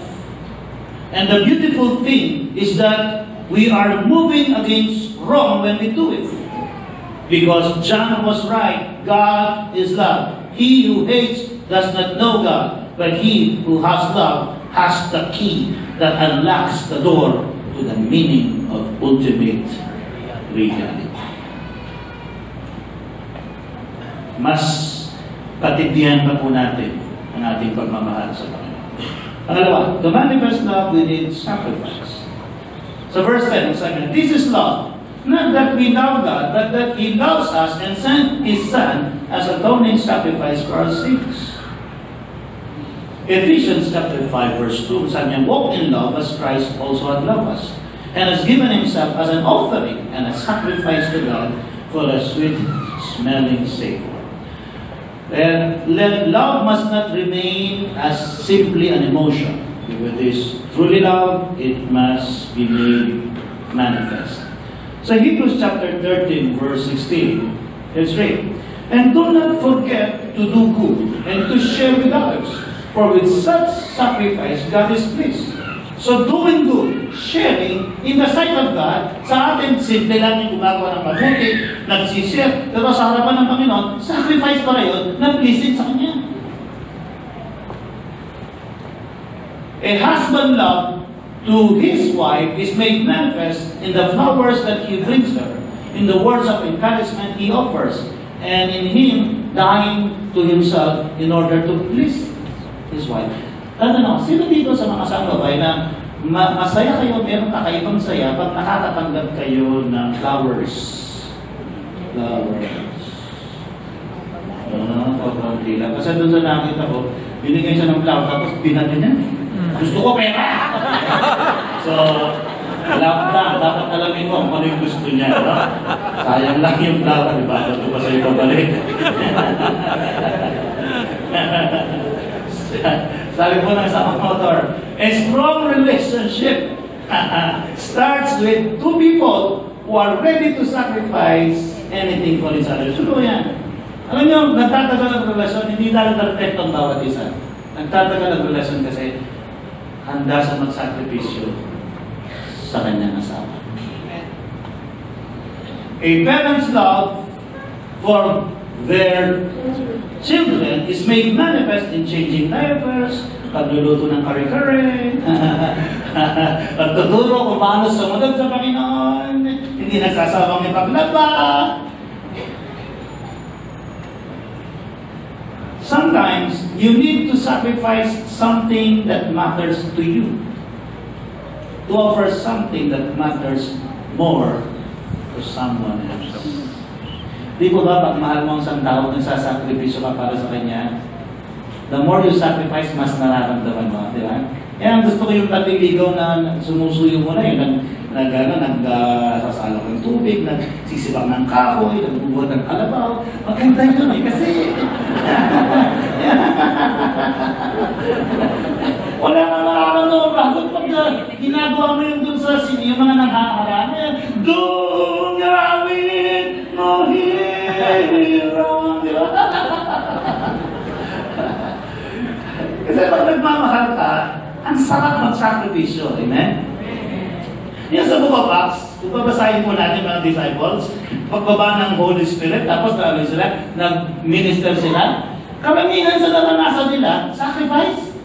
And the beautiful thing is that we are moving against wrong when we do it. Because John was right, God is love. He who hates does not know God, but he who has love has the key that unlocks the door to the meaning of ultimate reality. Mas patindihan pa po natin ang ating pagmamahal sa Panginoon. Pangalawa, the manifest love within sacrifice. So verse 10, sabi This is love. Not that we love God, but that He loves us and sent His Son as atoning sacrifice for our sins. Ephesians chapter 5 verse 2, sabi niya, Walk in love as Christ also had loved us, and has given Himself as an offering and a sacrifice to God for a sweet smelling savor. And let love must not remain as simply an emotion. If it is truly love, it must be made manifest. So Hebrews chapter 13, verse 16, let's read. And do not forget to do good and to share with others, for with such sacrifice God is pleased. So doing good, sharing in the sight of God, sa atin, simple lang yung gumagawa ng mabuti, nagsishare, pero sa harapan ng Panginoon, sacrifice para yun na pleasing sa Kanya. A husband love to his wife is made manifest in the flowers that he brings her, in the words of encouragement he offers, and in him dying to himself in order to please his wife. Tatanong, sino dito sa mga sanggabay na ma- masaya kayo, meron kakaibang saya pag nakakatanggap kayo ng flowers? Flowers. Ah, pagkakunti lang. Kasi doon sa nakita ko, binigay siya ng flower, tapos binato niya. Gusto ko pera! so, dapat na, dapat alamin mo kung ano yung gusto niya. No? Sayang lang yung flower, di ba? Ito pa sa'yo pabalik. Sabi po ng isang author, a strong relationship starts with two people who are ready to sacrifice anything for each other. Sulo yan. Alam niyo, nagtatagal ang relasyon, hindi lang perfect ang bawat isa. Nagtatagal ang relasyon kasi handa sa magsakripisyo sa kanyang asawa. A parent's love for their children is made manifest in changing diapers, pagluluto ng kare-kare, pagtuturo kung paano sumunod sa Panginoon, hindi nagsasawang ipaglaba. Sometimes, you need to sacrifice something that matters to you. To offer something that matters more to someone else. Di ba ba, pag mahal mo ang isang tao, nagsasakripisyo ka para sa kanya, the more you sacrifice, mas nararamdaman mo, di ba? Kaya gusto ko yung tatiligaw na sumusuyo mo na yun, nag, nag, ano, nagsasalak ng tubig, nagsisibang ng kahoy, nagbubuhat ng kalabaw. Maganda yun eh, kasi... Wala kang nakakanoon bago pag uh, ginagawa mo yung dun sa sini, yung mga nanghaharami, Dungawin mo hirang, di ba? Kasi pag nagmamahal ka, ang sarap magsakripisyo. Amen? Yan sa book of Acts, kung babasahin po natin mga disciples, pagbaba ng Holy Spirit, tapos ano sila, nag-minister sila, karamihan sa naranasan nila, sacrifice.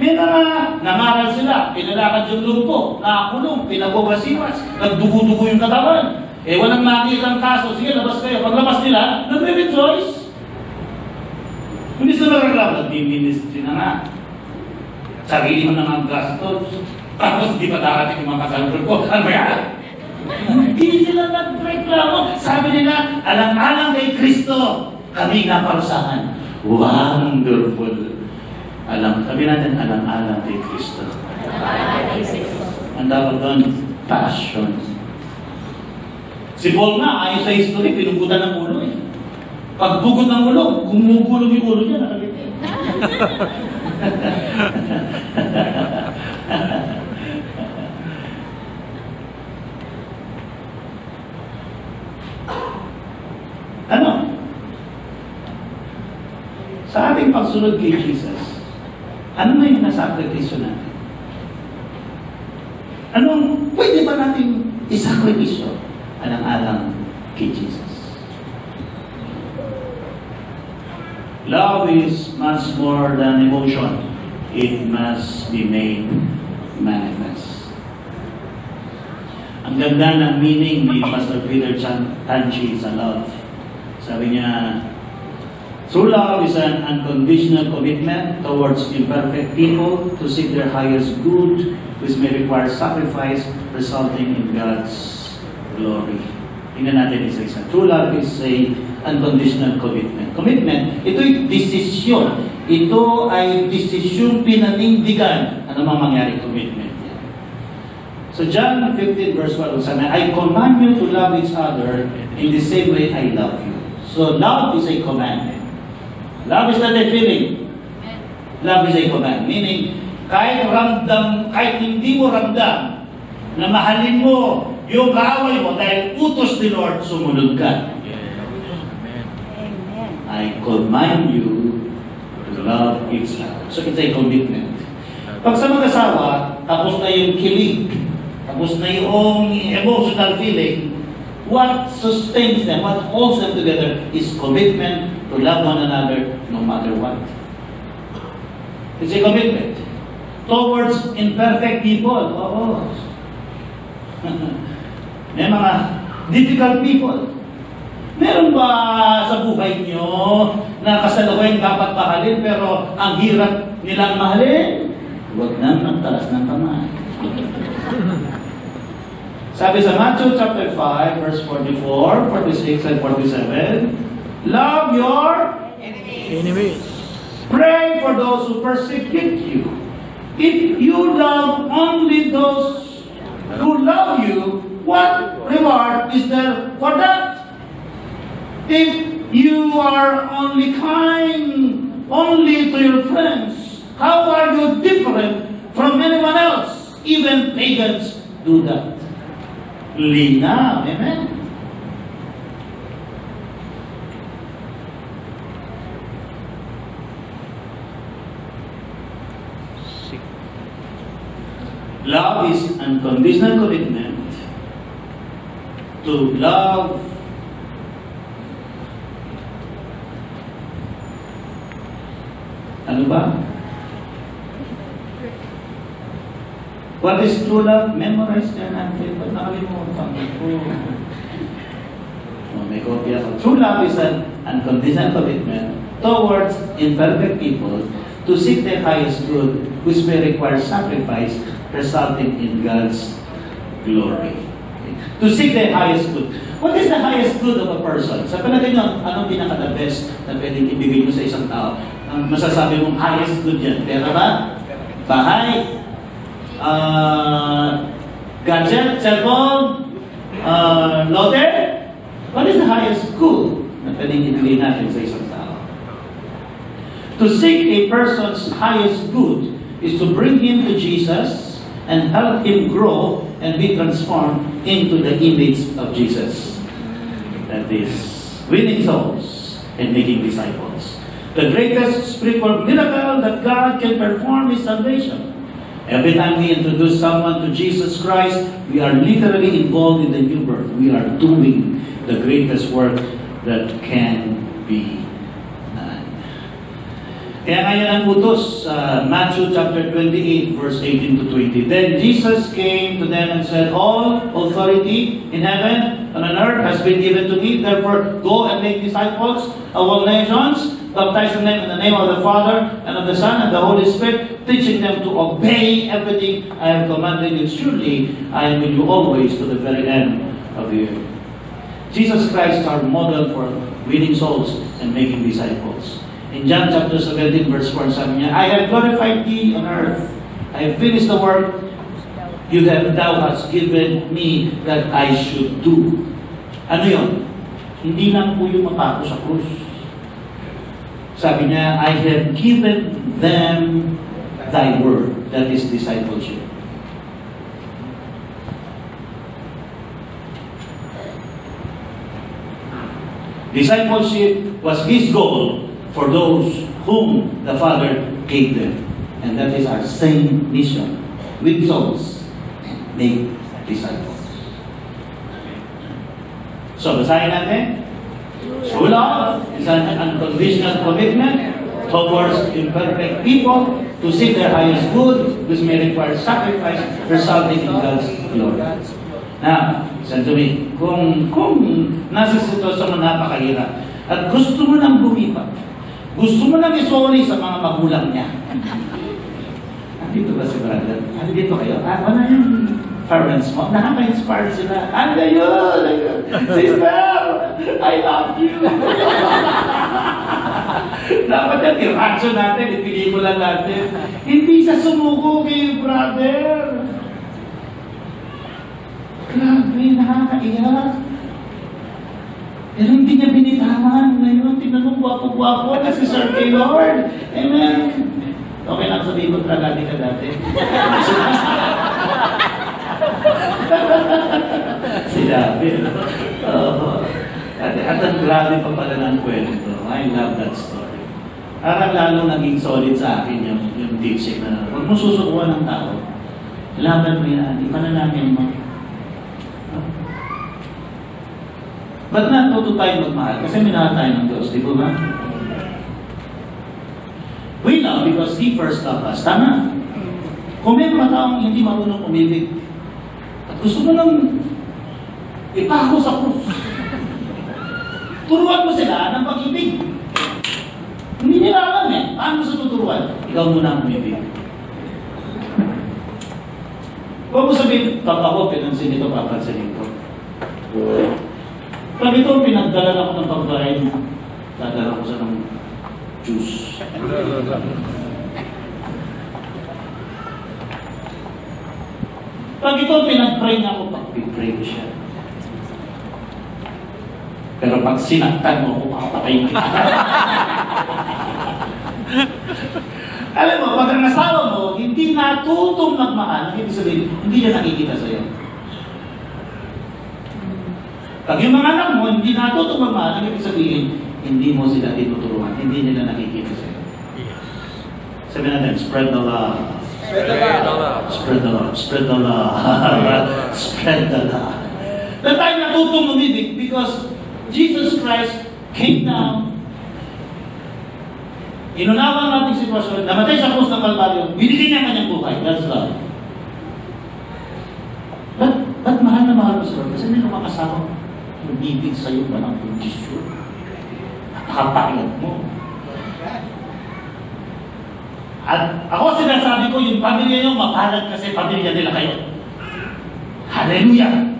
May mga nangaral sila, pinalakad yung lumpo, nakakulong, pinagwawasiwas, nagdugo-dugo yung katawan. Eh, walang makikita ang kaso, sige, labas kayo. Paglabas nila, nagre-rejoice. Hindi sila reklamo, nag-ministry na nga. Sarili mo na nga ang gastos. Tapos di pa darating yung mga kasalpul ko. Ano ba yan? Hindi sila nagreklamo. Sabi nila, alang-alang kay Kristo, kami naparusahan. Wonderful. Alam, sabi natin, alang-alang kay Kristo. Ang dapat doon, passion. Si Paul nga, ayon sa history, pinugutan ng ulo eh. Pagbugot ng ulo, gumugulong yung ulo niya, nakagiti. ano? Sa ating pagsunod kay Jesus, ano na yung nasakripisyo natin? Anong pwede ba natin isakripisyo alang-alang kay Jesus? Love is much more than emotion. It must be made manifest. Ang ganda ng meaning ni Pastor Peter Chan Tanchi sa love. Sabi niya, True love is an unconditional commitment towards imperfect people to seek their highest good, which may require sacrifice resulting in God's glory. Tingnan natin isa-isa. True love is a unconditional commitment. Commitment, ito'y desisyon. Ito ay desisyong pinanindigan. Ano mang mangyari commitment. So John 15 verse 12 sabi, I command you to love each other in the same way I love you. So love is a commandment. Love is not a feeling. Love is a command. Meaning, kahit ramdam, kahit hindi mo ramdam na mahalin mo yung kaaway mo dahil utos ni Lord, sumunod ka. I command you to love each other. So it's a commitment. Pag sa mag-asawa, tapos na yung kilig, tapos na yung emotional feeling, what sustains them, what holds them together is commitment to love one another no matter what. It's a commitment. Towards imperfect people. Oo. May mga difficult people. Meron ba sa buhay nyo na kasalukuyan dapat mahalin pero ang hirap nilang mahalin? Huwag nang nagtalas ng kamay. Sabi sa Matthew chapter 5, verse 44, 46, and 47, Love your, Enemies. pray for those who persecute you. If you love only those who love you, what reward is there for that? If you are only kind only to your friends, how are you different from anyone else? Even pagans do that. Linaw, amen? Love is unconditional commitment to love Ano ba? What is true love? Memorize na natin. Ba't nakalimutan ko? Oh, may kopya ako. True love is an unconditional commitment towards imperfect people to seek their highest good, which may require sacrifice resulting in God's glory. To seek their highest good. What is the highest good of a person? Sa palagay nyo, anong pinaka-the best na pwedeng ibigay mo sa isang tao? Ang masasabi mong highest good yan. Pera ba? Bahay? Uh, gadget? Cellphone? Uh, loader? What is the highest good na pwedeng ibigay natin sa isang tao? To seek a person's highest good is to bring him to Jesus and help him grow and be transformed into the image of Jesus. That is winning souls and making disciples. The greatest spiritual miracle that God can perform is salvation. Every time we introduce someone to Jesus Christ, we are literally involved in the new birth. We are doing the greatest work that can be. Kaya ngayon ang utos sa Matthew chapter 28 verse 18 to 20. Then Jesus came to them and said, All authority in heaven and on earth has been given to me. Therefore, go and make disciples of all nations, baptizing them in the name of the Father and of the Son and the Holy Spirit, teaching them to obey everything I have commanded you. Surely I am with you always to the very end of the earth. Jesus Christ, our model for winning souls and making disciples. In John chapter 17, verse 4, sabi niya, I have glorified thee on earth. I have finished the work you have thou hast given me that I should do. Ano yun? Hindi lang po yung mapako sa krus. Sabi niya, I have given them thy word. That is discipleship. Discipleship was his goal for those whom the Father gave them. And that is our same mission. With souls, make disciples. So, basahin natin. Love is an unconditional commitment towards imperfect people to seek their highest good, which may require sacrifice resulting in God's glory. Now, listen to me. Kung, kung nasa sitwasyon mo napakahirap at gusto mo nang lumipat, gusto mo nang isorry sa mga magulang niya. Andito ba si brother? Andito kayo? Ah, wala yung parents mo. Nakaka-inspire sila. Ano yun? Sister, I love you. Dapat yan, i-reaction natin, ipelikula natin. Hindi siya sumuko kay brother. Grabe, nakakaiyak. Pero hindi niya binitawan. Ngayon, tinanong gwapo-gwapo na si Sir Lord. Amen. Okay lang sabihin ko tragedy ka dati. Sinabi. Oo. At, at ang grabe pa pala ng kwento. I love that story. Parang lalo naging solid sa akin yung, yung teaching na huwag mo susukuan ng tao. Laban mo yan. Ipanalangin mo. Ba't natuto tayo magmahal? Kasi minahal tayo ng Diyos, di ba ba? We love because He first loved us. Tama. Kung may mga taong hindi marunong umibig, at gusto mo lang ipako sa krus, turuan mo sila ng pag-ibig. Hindi nila alam eh. Paano sa tuturuan? Ikaw muna ang umibig. Huwag mo sabihin, pag ako pinansin ito, papansin ko. Pag ito, pinagdala ako ng pagkain, dadala ko sa ng juice. Pag ito, pinag-pray na ako, pag-pray ko siya. Pero pag sinaktan mo papatayin kita. Alam mo, pag ang mo, hindi natutong magmahal, hindi sabihin, hindi niya nakikita sa'yo. Pag yung mga anak mo, hindi natutong magmahal, ibig sabihin, hindi mo sila tinuturuan, hindi nila nakikita sa'yo. Sabi natin, spread the love. Spread the love. Spread the love. Spread the love. Spread the love. Na tayo natutong umibig because Jesus Christ came down, inunawa ang ating sitwasyon, namatay sa krus ng Kalbaryo, binigay niya ang kanyang buhay. That's love. Ba't, ba't mahal na mahal mo sa Lord? Kasi may mga kasama umibig sa iyo walang kondisyon. Nakapayag mo. At ako sinasabi ko, yung pamilya niyo mapalad kasi pamilya nila kayo. Hallelujah!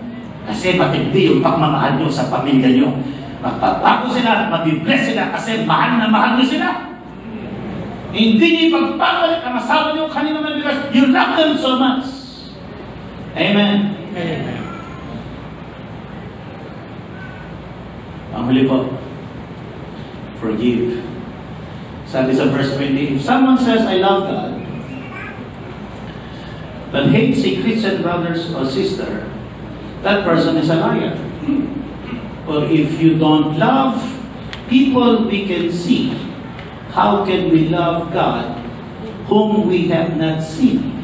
Kasi matindi yung pagmamahal niyo sa pamilya niyo. Magpapago sila mabibless sila kasi mahal na mahal niyo sila. Hindi niyo ipagpapalit ang asawa niyo kanina man because you love them so much. Amen. Amen. Ang huli po, forgive. Sabi sa verse 20, if someone says, I love God, but hates a Christian brother or sister, that person is a liar. For if you don't love people we can see, how can we love God whom we have not seen?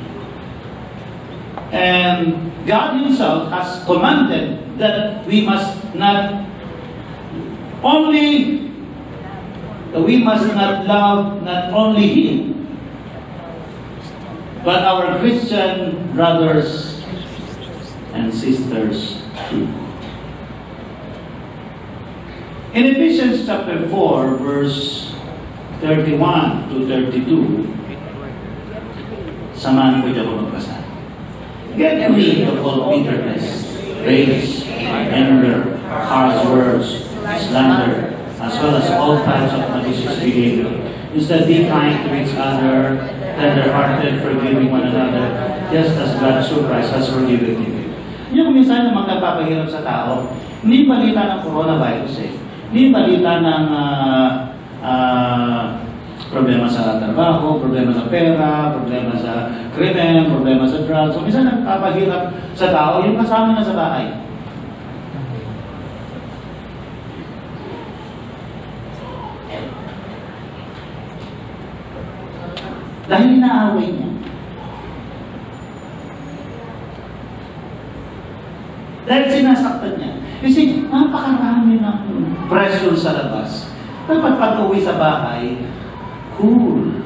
And God Himself has commanded that we must not only we must not love not only Him, but our Christian brothers and sisters too. In Ephesians chapter 4, verse 31 to 32, samahan ko dyan magbasa. Get rid of all bitterness, rage, anger, harsh words, slander, as well as all types of malicious behavior. Instead, be kind to each other, tender-hearted, forgiving one another, just as God through Christ has forgiven you. Yung minsan na magkapapahirap sa tao, hindi balita ng coronavirus eh. Hindi balita ng ah, ah, problema sa trabaho, problema sa pera, problema sa krimen, problema sa drugs. So minsan nagpapahirap sa tao, yung kasama na sa bahay. Dahil inaaway niya. Dahil sinasaktan niya. Kasi napakarami ng pressure sa labas. Dapat pag uwi sa bahay, cool.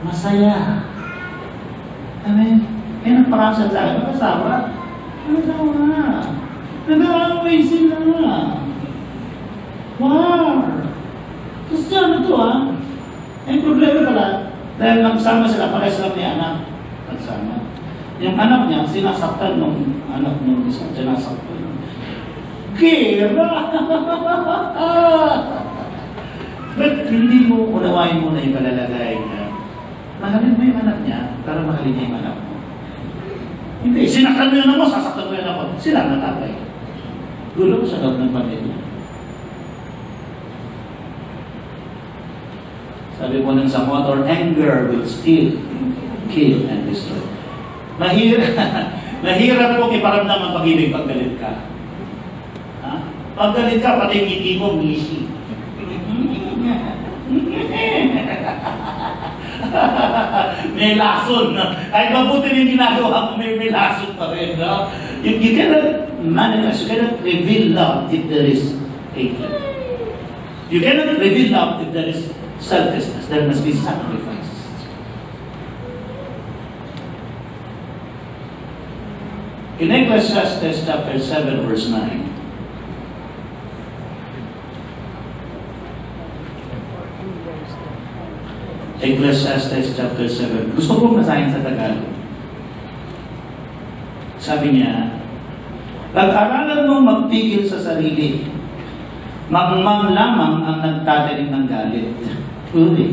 Masaya. Amen. Yan ang parang sa akin. Mag-asawa. Nagawa. Nag-aaway sila. War. Kasi ano to ah? Ang problema pala, dahil nagsama sila, parehas lang ni anak. Nagsama. Yung anak niya, sinasaktan nung anak nung isa, sinasaktan. Kira! But hindi mo unawain mo na yung palalagay na mahalin mo yung anak niya para mahalin niya yung anak mo. Hindi, sinaktan mo yung anak mo, sasaktan mo yung anak mo. Sila ang. Gulo sa loob ng pamilya. Sabi po ng sa motor, anger will steal, kill, and destroy. Mahirap, mahirap po iparamdam ang pag-ibig pag galit ka. Ha? Pag galit ka, pati ngiti mo, ngisi. may lason. Kahit mabuti rin ginagawa mo, may, may lason pa rin. No? You, you cannot manifest, you cannot reveal love if there is hatred. You cannot reveal love if there is selfishness. There must be sacrifice. In Ecclesiastes chapter 7, verse 9, Ecclesiastes chapter 7. Gusto ko masahin sa Tagalog. Sabi niya, Pag-aralan mo magpigil sa sarili, magmang lamang ang nagtatanim ng galit. Uli.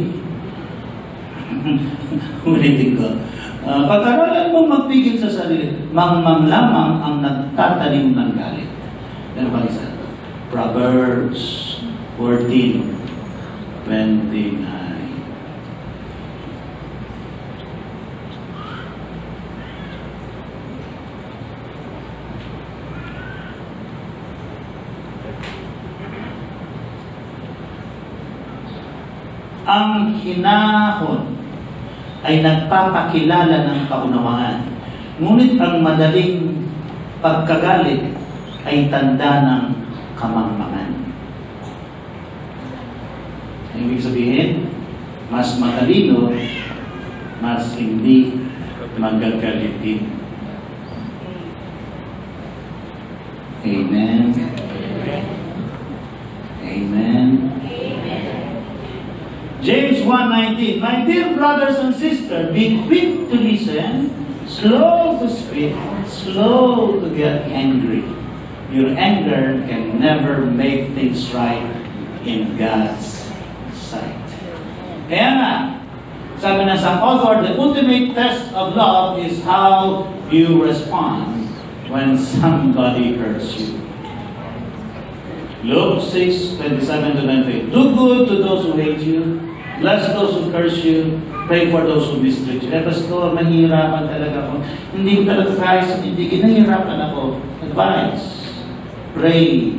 Ulitin ko. Ah, pag-aralan mo magpigil sa sarili, mangmang lamang ang nagtatanim ng galit. Ano ba isa? Proverbs 14, 29. Ang hinahon ay nagpapakilala ng kaunawaan. Ngunit ang madaling pagkagalit ay tanda ng kamangmangan. Ang ibig sabihin, mas matalino, mas hindi magagalitin. Amen. Amen. James 1.19 My dear brothers and sisters, be quick to listen, slow to speak, slow to get angry. Your anger can never make things right in God's sight. Kaya nga, sabi na sa author, the ultimate test of love is how you respond when somebody hurts you. Luke 6, 27 to 28. Do good to those who hate you. Bless those who curse you. Pray for those who mistreat you. Eh, Pastor, mahirapan talaga ako. Hindi ko talaga kaya sa hindi. Nahihirapan ako. Advice. Pray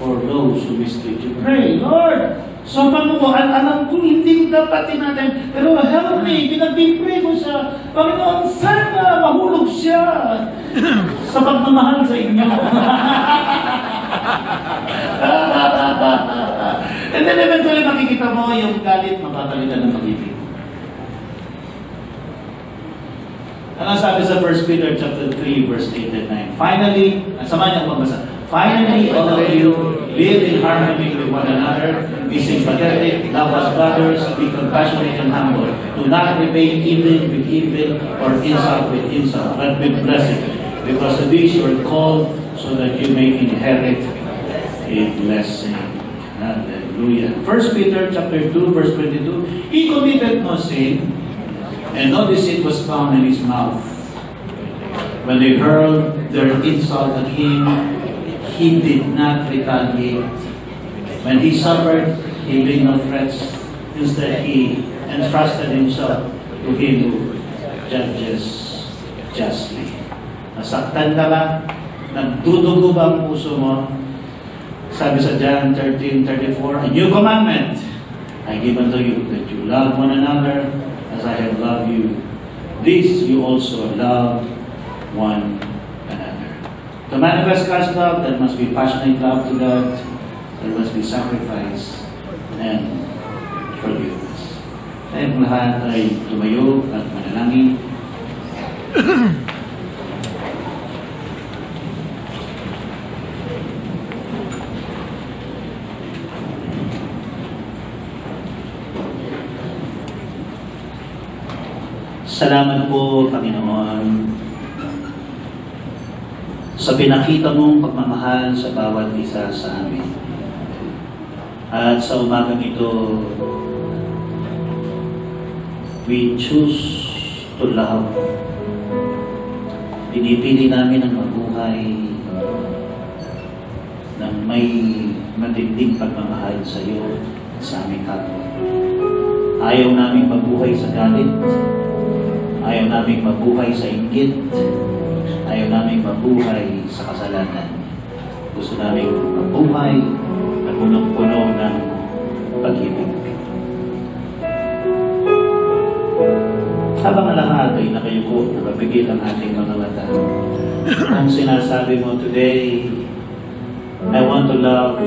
for those who mistreat you. Pray, Lord. So, ko, al alam ko, hindi dapat natin. Pero help me, pinag-pray ko siya. Panginoon, sana mahulog siya sa pagmamahal sa inyo. And then eventually makikita mo yung galit mapapalitan ng pag-ibig. Ano sabi sa 1 Peter chapter 3 verse 8 and 9? Finally, ang sama niya magbasa. Finally, all of you live in harmony with one another, be sympathetic, love as brothers, be compassionate and humble. Do not repay evil with evil or insult with insult, but with blessing. Because of this you are called so that you may inherit a blessing. Hallelujah. 1 Peter chapter 2, verse 22. He committed no sin, and no deceit was found in his mouth. When they hurled their insult at him, he did not retaliate. When he suffered, he made no threats. Instead, he entrusted himself to him who judges justly. Nasaktan ka ba? Nagdudugo ba ang puso mo? Sabi sa John 13:34, A new commandment I give unto you, that you love one another as I have loved you. This you also love one another. To manifest God's love, there must be passionate love to God, there must be sacrifice and forgiveness. Tayong lahat ay tumayo at manalangin. Salamat po, Panginoon, sa pinakita mong pagmamahal sa bawat isa sa amin. At sa umagang ito, we choose to love. Pinipili namin ang mabuhay ng may matinding pagmamahal sa iyo sa aming kapwa. Ayaw namin mabuhay sa galit. Ayaw namin mabuhay sa inggit. Ayaw namin mabuhay sa kasalanan. Gusto namin mabuhay na punong-puno ng pag-ibig. Habang ang lahat ay nakayuko, nakapigil ang ating mga mata. Ang sinasabi mo today, I want to love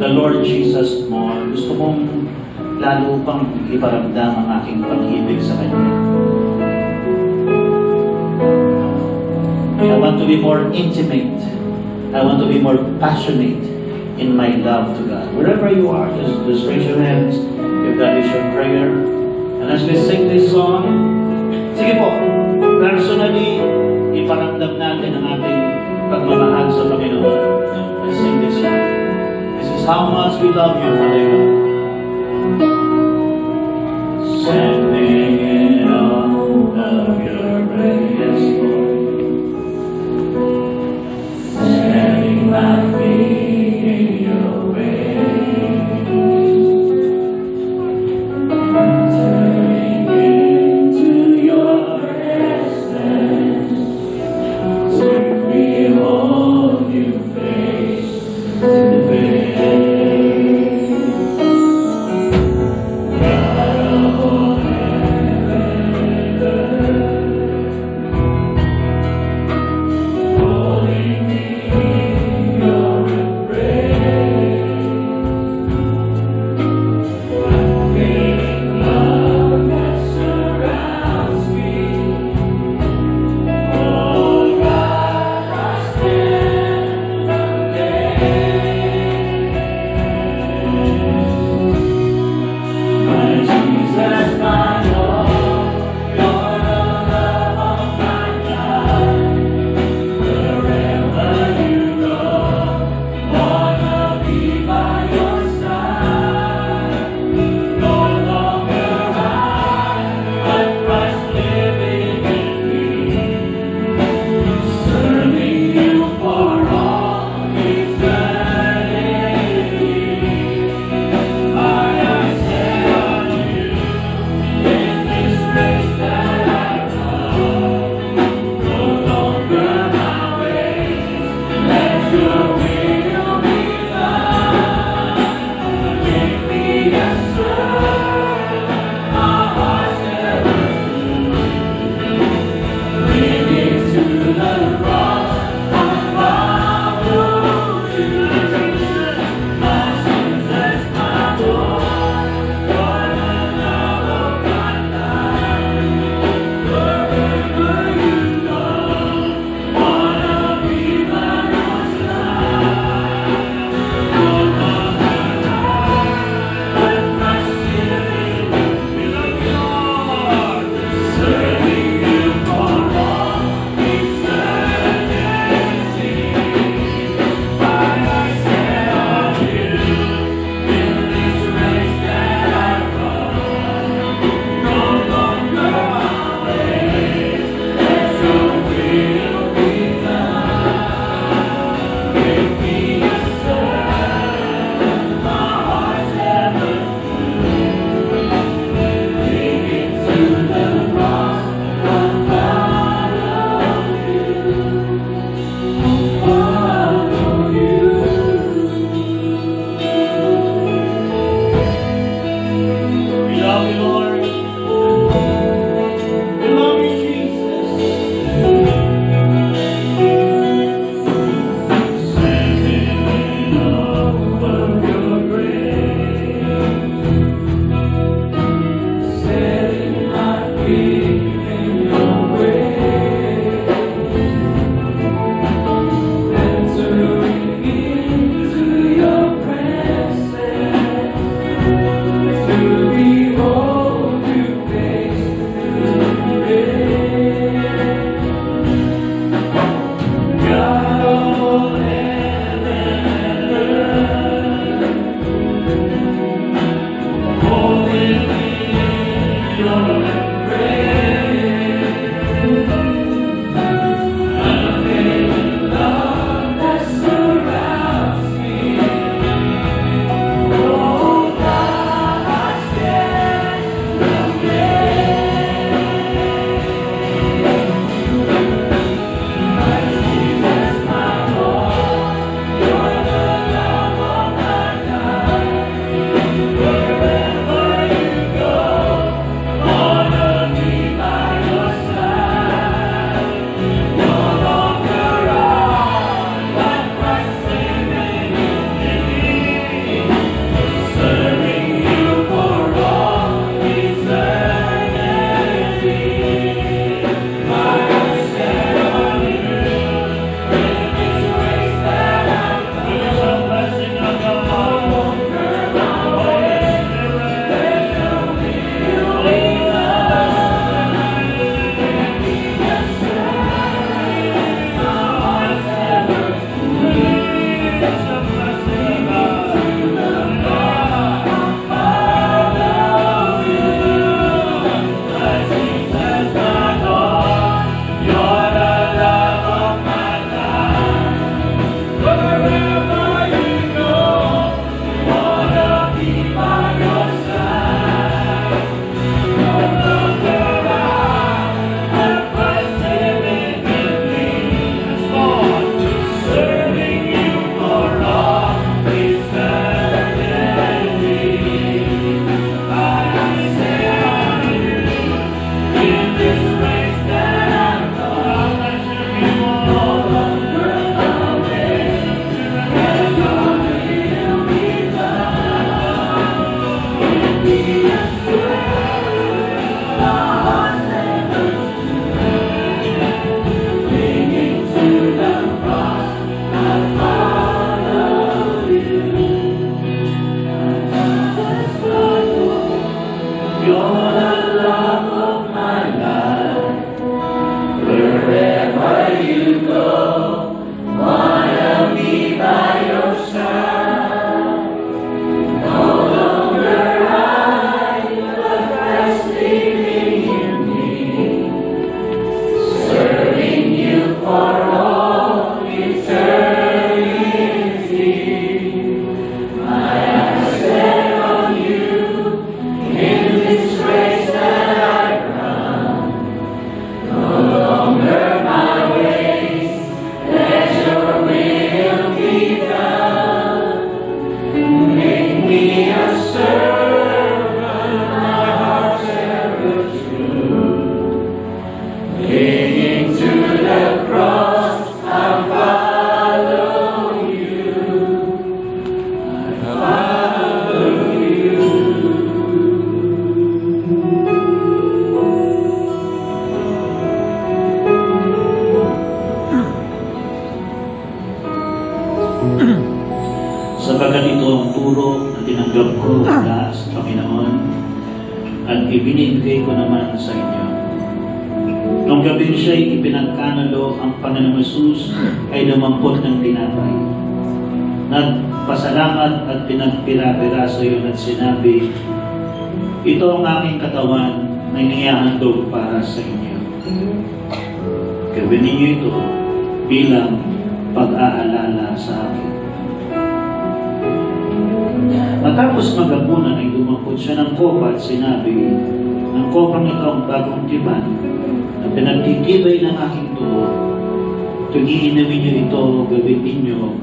the Lord Jesus more. Gusto kong lalo pang iparamdam ang aking pag-ibig sa Kanya. I want to be more intimate. I want to be more passionate in my love to God. Wherever you are, just, just raise your hands if that is your prayer. And as we sing this song, sige po, personally, iparamdam natin ang ating pagmamahal sa Panginoon. Let's sing this song. This is how much we love you, Father God.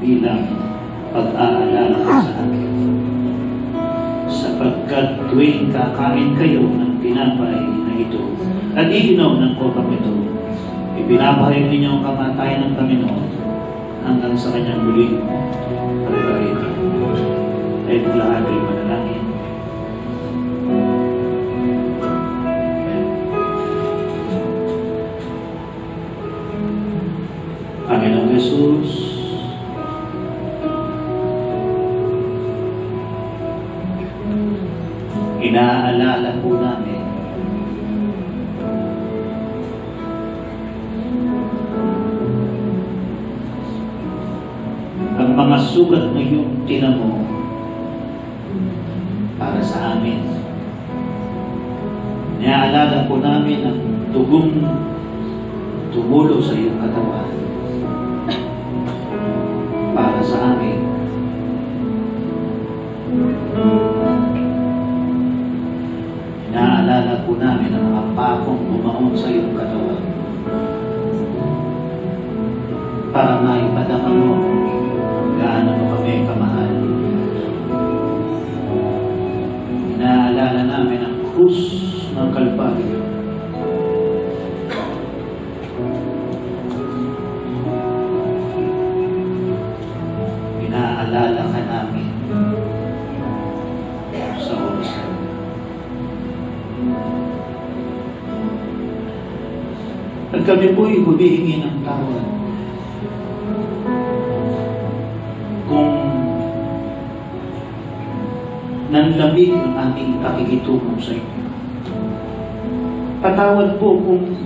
Bilang pag-aalala sa akin. Sapagkat tuwing kakain kayo ng tinapay na ito at iinom ng kopang ito, ibinabahayag ninyo po namin ang mga pakong bumaon sa iyong katawan Patawad po kung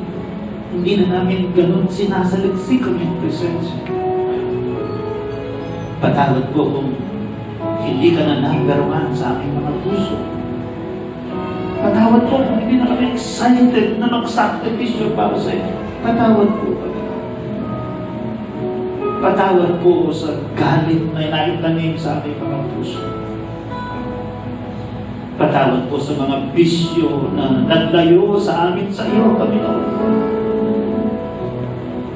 hindi na namin ganun sinasaliksik ang iyong presensya. Patawad po kung hindi ka na number one sa aming mga puso. Patawad po kung hindi na kami excited na magsakripisyo para sa inyo. Patawad po. Patawad po sa galit na naitanim sa aming mga puso. Patawad po sa mga bisyo na naglayo sa amin sa iyo, Panginoon.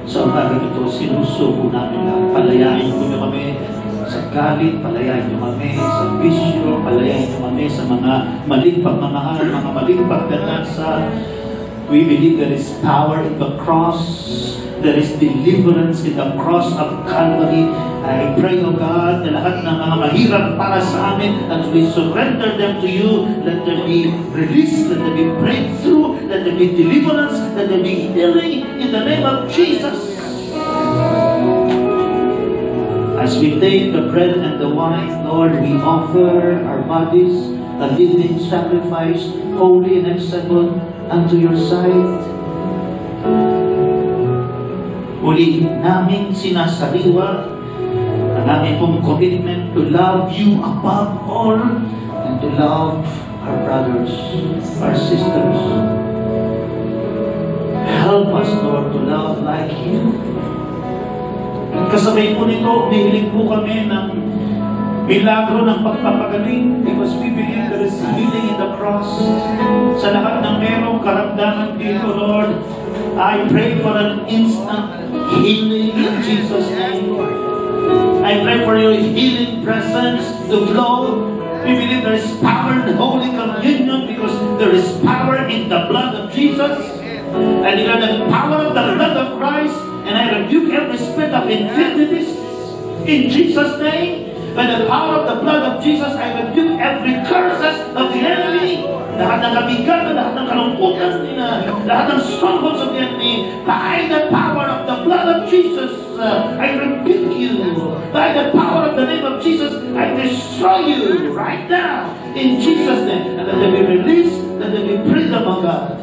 Sa umaga ito, sinusuko namin na palayain mo niyo kami sa galit, palayain niyo kami sa bisyo, palayain niyo kami sa mga maling pagmamahal, mga maling pagdanasa. We believe there is power in the cross. There is deliverance in the cross of Calvary. I pray, O God, na lahat ng mga mahirap para sa amin, as we surrender them to you, let there be release, let there be breakthrough, let there be deliverance, let there be healing in the name of Jesus. As we take the bread and the wine, Lord, we offer our bodies a living sacrifice, holy and acceptable unto your sight. Uli namin sinasariwa ang aming pong commitment to love you above all and to love our brothers, our sisters. Help us, Lord, to love like you. At kasabay po nito, umihiling po kami ng milagro ng pagpapagaling because we believe there is healing in the cross. Sa lahat ng merong karamdaman dito, Lord, I pray for an instant healing in Jesus' name. I pray for your healing presence to flow. We believe there is power in Holy Communion because there is power in the blood of Jesus. And you the power of the blood of Christ. And I rebuke every spirit of infirmities in Jesus' name. By the power of the blood of Jesus, I rebuke every curses of the enemy. Lahat ng kabigatan, lahat ng kalungkutan nila, lahat ng strongholds of the enemy, by the power of the blood of Jesus, uh, I rebuke you. By the power of the name of Jesus, I destroy you right now in Jesus' name. And let they be released, let they be freedom of God.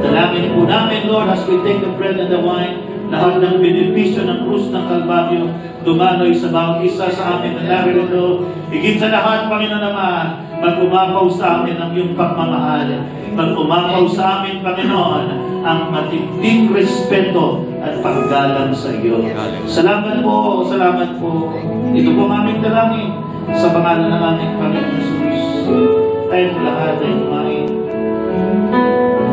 Dalangin po namin, Lord, as we take the bread and the wine, lahat ng benepisyo ng krus ng Kalbaryo, dumaloy sa bawat isa sa amin na narito. Higit sa lahat, Panginoon naman, mag-umapaw sa amin ang iyong pagmamahal. Mag-umapaw sa amin, Panginoon, ang matinding respeto at paggalang sa iyo. Salamat po, salamat po. Ito po ang aming dalangin sa pangalan ng aming Panginoon Jesus. Tayo lahat ay kumain. Tayo